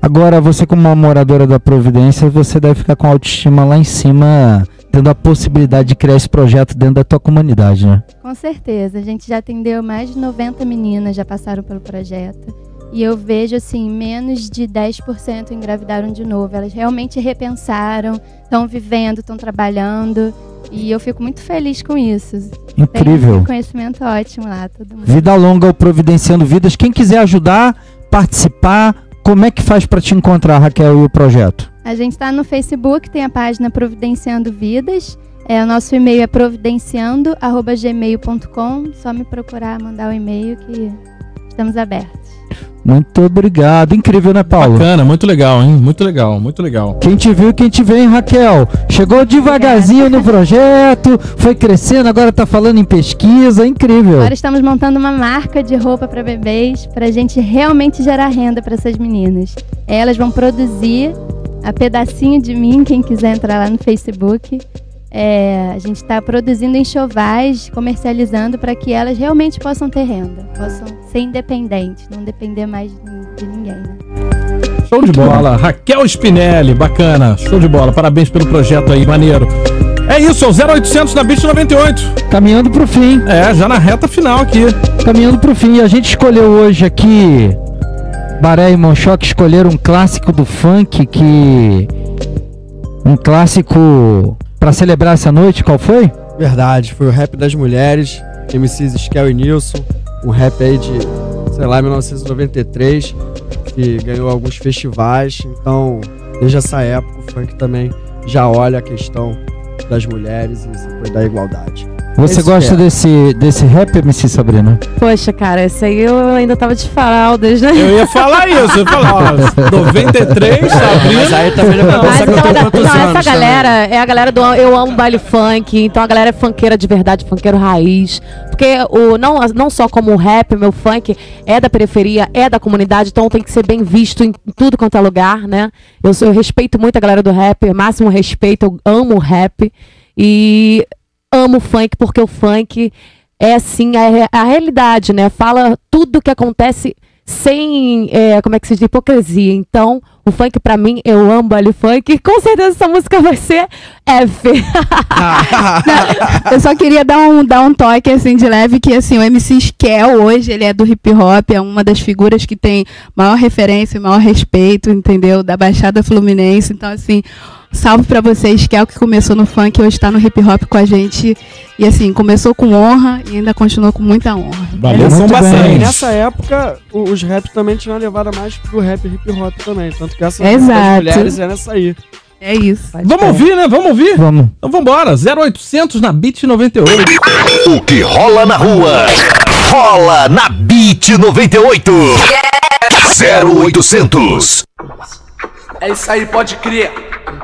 Agora, você como uma moradora da Providência, você deve ficar com a autoestima lá em cima, tendo a possibilidade de criar esse projeto dentro da tua comunidade, né? Com certeza, a gente já atendeu mais de 90 meninas, já passaram pelo projeto. E eu vejo assim, menos de 10% engravidaram de novo. Elas realmente repensaram, estão vivendo, estão trabalhando. E eu fico muito feliz com isso. Incrível. Tem conhecimento ótimo lá, todo mundo. Vida longa, o Providenciando Vidas. Quem quiser ajudar, participar, como é que faz para te encontrar, Raquel, e o projeto? A gente está no Facebook, tem a página Providenciando Vidas. É, o nosso e-mail é providenciando.gmail.com. Só me procurar, mandar o e-mail que estamos abertos. Muito obrigado. Incrível, né, Paulo? Bacana, muito legal, hein? Muito legal, muito legal. Quem te viu, quem te vê, hein, Raquel? Chegou devagarzinho no projeto, foi crescendo, agora tá falando em pesquisa, incrível. Agora estamos montando uma marca de roupa para bebês para a gente realmente gerar renda para essas meninas. Elas vão produzir a pedacinho de mim, quem quiser entrar lá no Facebook. É, a gente está produzindo enxovais, comercializando para que elas realmente possam ter renda, possam ser independentes, não depender mais de, de ninguém. Né? Show de bola. Raquel Spinelli, bacana. Show de bola. Parabéns pelo projeto aí, maneiro. É isso, é o 0800 na Beat 98. Caminhando pro fim. É, já na reta final aqui. Caminhando pro fim. A gente escolheu hoje aqui. Baré e Monchoque escolheram um clássico do funk que. Um clássico pra celebrar essa noite, qual foi? Verdade, foi o rap das mulheres, MCs Skel e Nilson, um rap aí de, sei lá, 1993, que ganhou alguns festivais, então desde essa época o funk também já olha a questão das mulheres e da igualdade. Você gosta é. desse, desse rap, MC Sabrina? Poxa, cara, esse aí eu ainda tava de fraldas, né? Eu ia falar isso, eu ia falar, ó, 93, Sabrina. Mas aí também não Mas não, essa galera é a galera do Eu Amo Baile Funk, então a galera é funkeira de verdade, funkeiro raiz. Porque o, não, não só como o rap, meu funk é da periferia, é da comunidade, então tem que ser bem visto em tudo quanto é lugar, né? Eu, sou- eu respeito muito a galera do rap, máximo respeito, eu amo o rap. E amo o funk porque o funk é assim a, a realidade, né? Fala tudo que acontece sem, é, como é que se diz, hipocrisia. Então, o funk pra mim, eu amo baile funk. Com certeza essa música vai ser F. Eu só queria dar um, dar um toque assim de leve que assim, o MC Skel hoje, ele é do hip hop, é uma das figuras que tem maior referência, maior respeito, entendeu? Da Baixada Fluminense. Então assim, salve pra você, Skel, que começou no funk e hoje tá no hip hop com a gente. E assim, começou com honra e ainda continua com muita honra. Valeu, são E bastante. nessa época, o- os raps também tinham uma levada mais pro rap hip hop também. Tanto que essa Exato. das mulheres é nessa aí. É isso. Vamos ouvir, né? Vamos ouvir? Vamos. Então vambora, 0800 na Beat 98. O que rola na rua, rola na Beat 98. 0800. É isso aí, pode crer.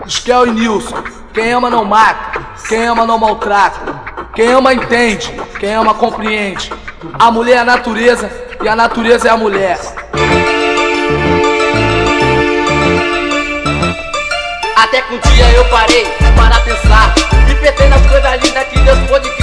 Skel e Nilson. Quem ama não mata, quem ama não maltrata. Quem ama entende, quem ama compreende. A mulher é a natureza e a natureza é a mulher. Até que um dia eu parei para pensar E pensei nas coisas lindas que Deus pôde criar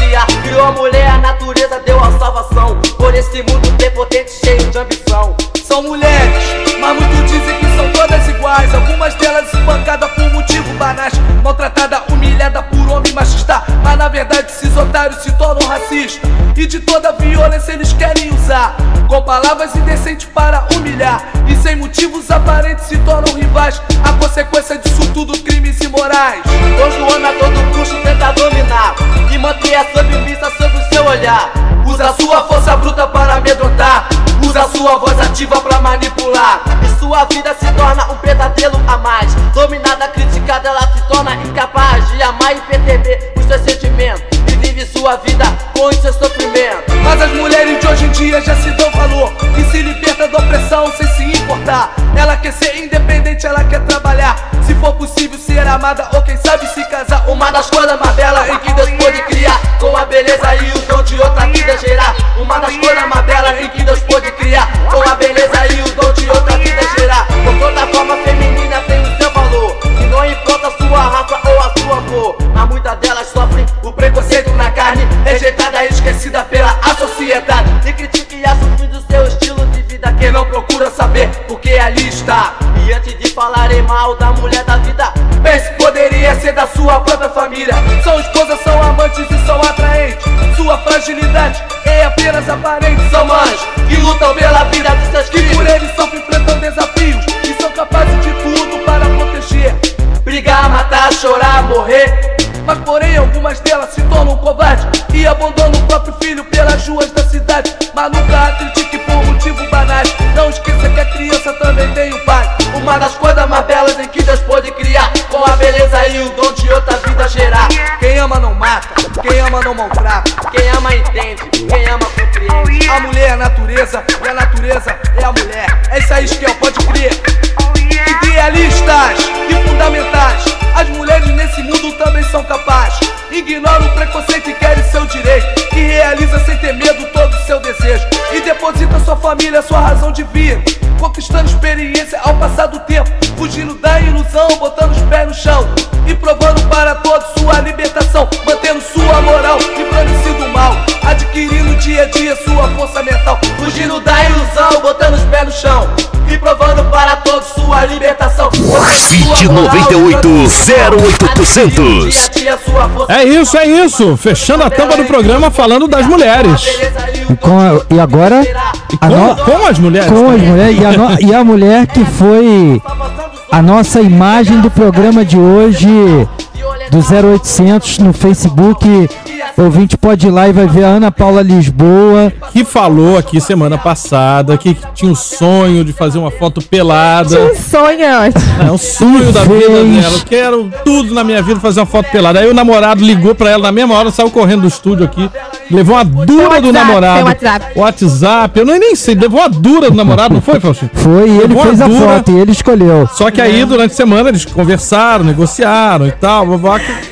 Criou a mulher, a natureza deu a salvação Por esse mundo prepotente cheio de ambição São mulheres, mas muitos dizem que são todas iguais. Algumas delas espancadas por motivo banais. Maltratada, humilhada por homem machista. Mas na verdade esses otários se tornam racistas. E de toda violência eles querem usar. Com palavras indecentes para humilhar. E sem motivos aparentes se tornam rivais. A consequência disso tudo, crimes imorais. Hoje o homem a todo custo tenta dominar E manter a submissa sob o seu olhar Usa sua força bruta para amedrontar. Usa sua voz ativa para manipular. E sua vida se torna um pesadelo a mais. Dominada, criticada, ela se torna incapaz De amar e perceber os seus sentimentos. E vive sua vida com os seus sofrimentos. Mas as mulheres de hoje em dia já se dão valor. E se liberta da opressão sem se importar. Ela quer ser independente, ela quer trabalhar. Se for possível ser amada ou quem sabe se casar. Uma das coisas mais belas em que Deus pôde criar Com a beleza e o dom de outra vida gerar. Uma das coisas mais belas em que Deus antes de falarem mal da mulher da vida, pense poderia ser da sua própria família. São esposas, são amantes e são atraentes. Sua fragilidade é apenas aparente. São mães que lutam pela vida de seus filhos. Por eles sofrem, enfrentam desafios. E são capazes de tudo para proteger. Brigar, matar, chorar, morrer. Mas porém algumas delas se tornam covardes E abandonam ama não maltrata Quem ama entende, quem ama compreende. A mulher é a natureza e a natureza é a mulher. É isso aí, Esquel, pode crer. Idealistas e fundamentais. As mulheres nesse mundo também são capazes. Ignora o preconceito e querem seu direito. E realiza sem ter medo todo o seu desejo. E deposita sua família, sua razão de vir. Conquistando experiência ao passar do tempo. Fugindo da ilusão, botando os pés no chão. E provando para todos sua libertação chão E provando para todos sua libertação Fit 98 0800. É isso, é isso. Fechando a tampa do programa falando das mulheres. E, com a- e agora. a com- no- com as mulheres Com as mulheres. E a, no- e a mulher que foi a nossa imagem do programa de hoje, do 0800 no Facebook. O ouvinte pode ir lá e vai ver a Ana Paula Lisboa. Que falou aqui semana passada que tinha o sonho de fazer uma foto pelada. Tinha um sonho, É um sonho da vida dela. Eu quero tudo na minha vida fazer uma foto pelada. Aí o namorado ligou pra ela na mesma hora, saiu correndo do estúdio aqui. Levou uma dura do namorado. WhatsApp. WhatsApp. Eu nem, nem sei. Levou uma dura do namorado, não foi, Faustinho? Foi, e ele fez a foto e ele escolheu. Só que aí, durante a semana, eles conversaram, negociaram e tal.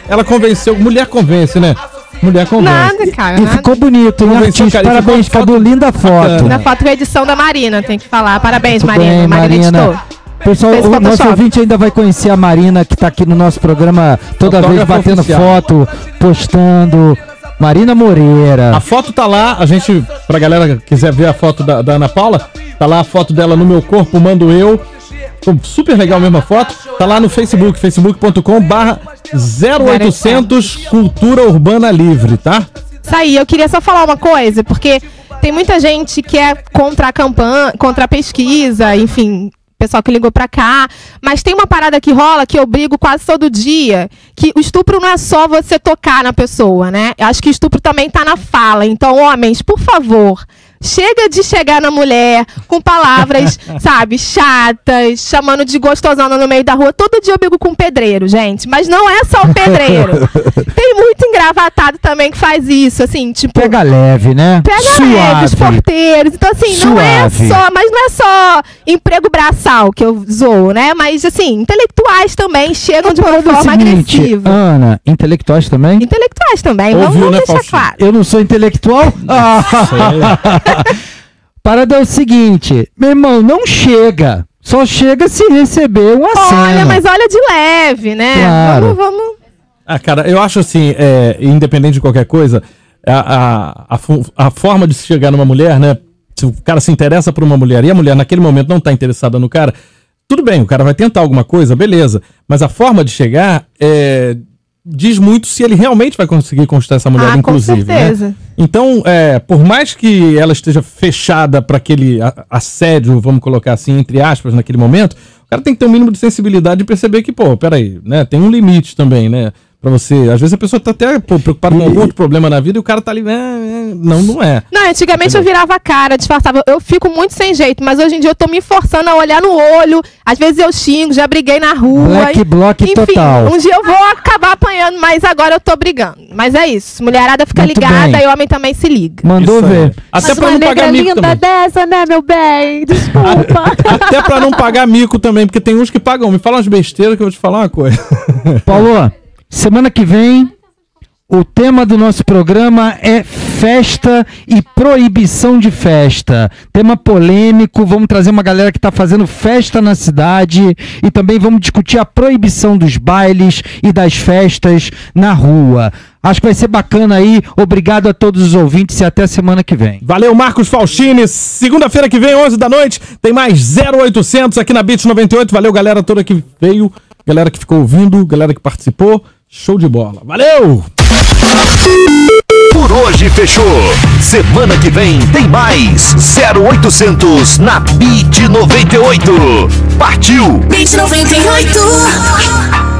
Ela convenceu. Mulher convence, né? Mulher convence. Nada, cara. E nada. ficou bonito, Convenceu, artista? Parabéns, Cadu. Linda foto. Na foto com a edição da Marina, tem que falar. Parabéns, Muito Marina. bem, Marina, Marina. Pessoal, Fez o nosso ouvinte ainda vai conhecer a Marina, que tá aqui no nosso programa toda vez batendo oficial. foto, postando. Marina Moreira. A foto tá lá, a gente, pra galera que quiser ver a foto da, da Ana Paula, tá lá a foto dela no meu corpo, mando eu. Super legal mesmo a foto. Tá lá no Facebook, facebook.com barra 0800 Cultura Urbana Livre, tá? Isso aí, eu queria só falar uma coisa, porque tem muita gente que é contra a campanha, contra a pesquisa, enfim, pessoal que ligou pra cá, mas tem uma parada que rola que eu brigo quase todo dia, que o estupro não é só você tocar na pessoa, né? Eu acho que estupro também tá na fala. Então, homens, por favor, chega de chegar na mulher com palavras, sabe, chatas, chamando de gostosona no meio da rua. Todo dia eu brigo com um pedreiro, gente, mas não é só o pedreiro. Tem muito engravatado também que faz isso, assim, tipo. Pega leve, né? Pega leve, os porteiros. Então, assim, não é Suave. só. Mas não é só emprego braçal que eu zoo, né? Mas, assim, intelectuais também chegam de uma forma seguinte, agressiva. Ana, intelectuais também? Intelectuais também, vamos, Ouviu, vamos né, deixar Faustinho? claro. Eu não sou intelectual? Ah. Parada é o seguinte, meu irmão, não chega. Só chega se receber uma Olha, cena. mas olha de leve, né? Claro. Vamos, vamos. Ah, cara, eu acho assim, é, independente de qualquer coisa, a, a, a, a forma de se chegar numa mulher, né? Se o cara se interessa por uma mulher e a mulher naquele momento não tá interessada no cara, tudo bem, o cara vai tentar alguma coisa, beleza. Mas a forma de chegar é, diz muito se ele realmente vai conseguir conquistar essa mulher, Ah, com inclusive. né? certeza. Então, é, por mais que ela esteja fechada para aquele assédio, vamos colocar assim, entre aspas, naquele momento, o cara tem que ter um mínimo de sensibilidade e perceber que, pô, peraí, né? Tem um limite também, né? Pra você. Às vezes a pessoa tá até pô, preocupada com algum outro problema na vida e o cara tá ali. "É, é", não, não é. Não, antigamente eu virava a cara, disfarçava. Eu fico muito sem jeito, mas hoje em dia eu tô me forçando a olhar no olho. Às vezes eu xingo, já briguei na rua. Black e- block Enfim, total. Um dia eu vou acabar apanhando, mas agora eu tô brigando. Mas é isso. Mulherada fica Muito ligada bem. e homem também se liga. Mandou Isso ver. Até Mas pra uma não negra pagar mico linda também. dessa, né, meu bem? Desculpa. Até pra não pagar mico também, porque tem uns que pagam. Me fala umas besteiras que eu vou te falar uma coisa. Paulo, semana que vem, O tema do nosso programa é festa e proibição de festa. Tema polêmico, vamos trazer uma galera que está fazendo festa na cidade e também vamos discutir a proibição dos bailes e das festas na rua. Acho que vai ser bacana aí. Obrigado a todos os ouvintes e até semana que vem. Valeu, Marcos Faustini. Segunda-feira que vem, 11 da noite, tem mais 0800 aqui na Beat 98. Valeu, galera toda que veio, galera que ficou ouvindo, galera que participou. Show de bola. Valeu! Por hoje fechou. Semana que vem tem mais 0800 na Beat 98. Partiu! Beat 98.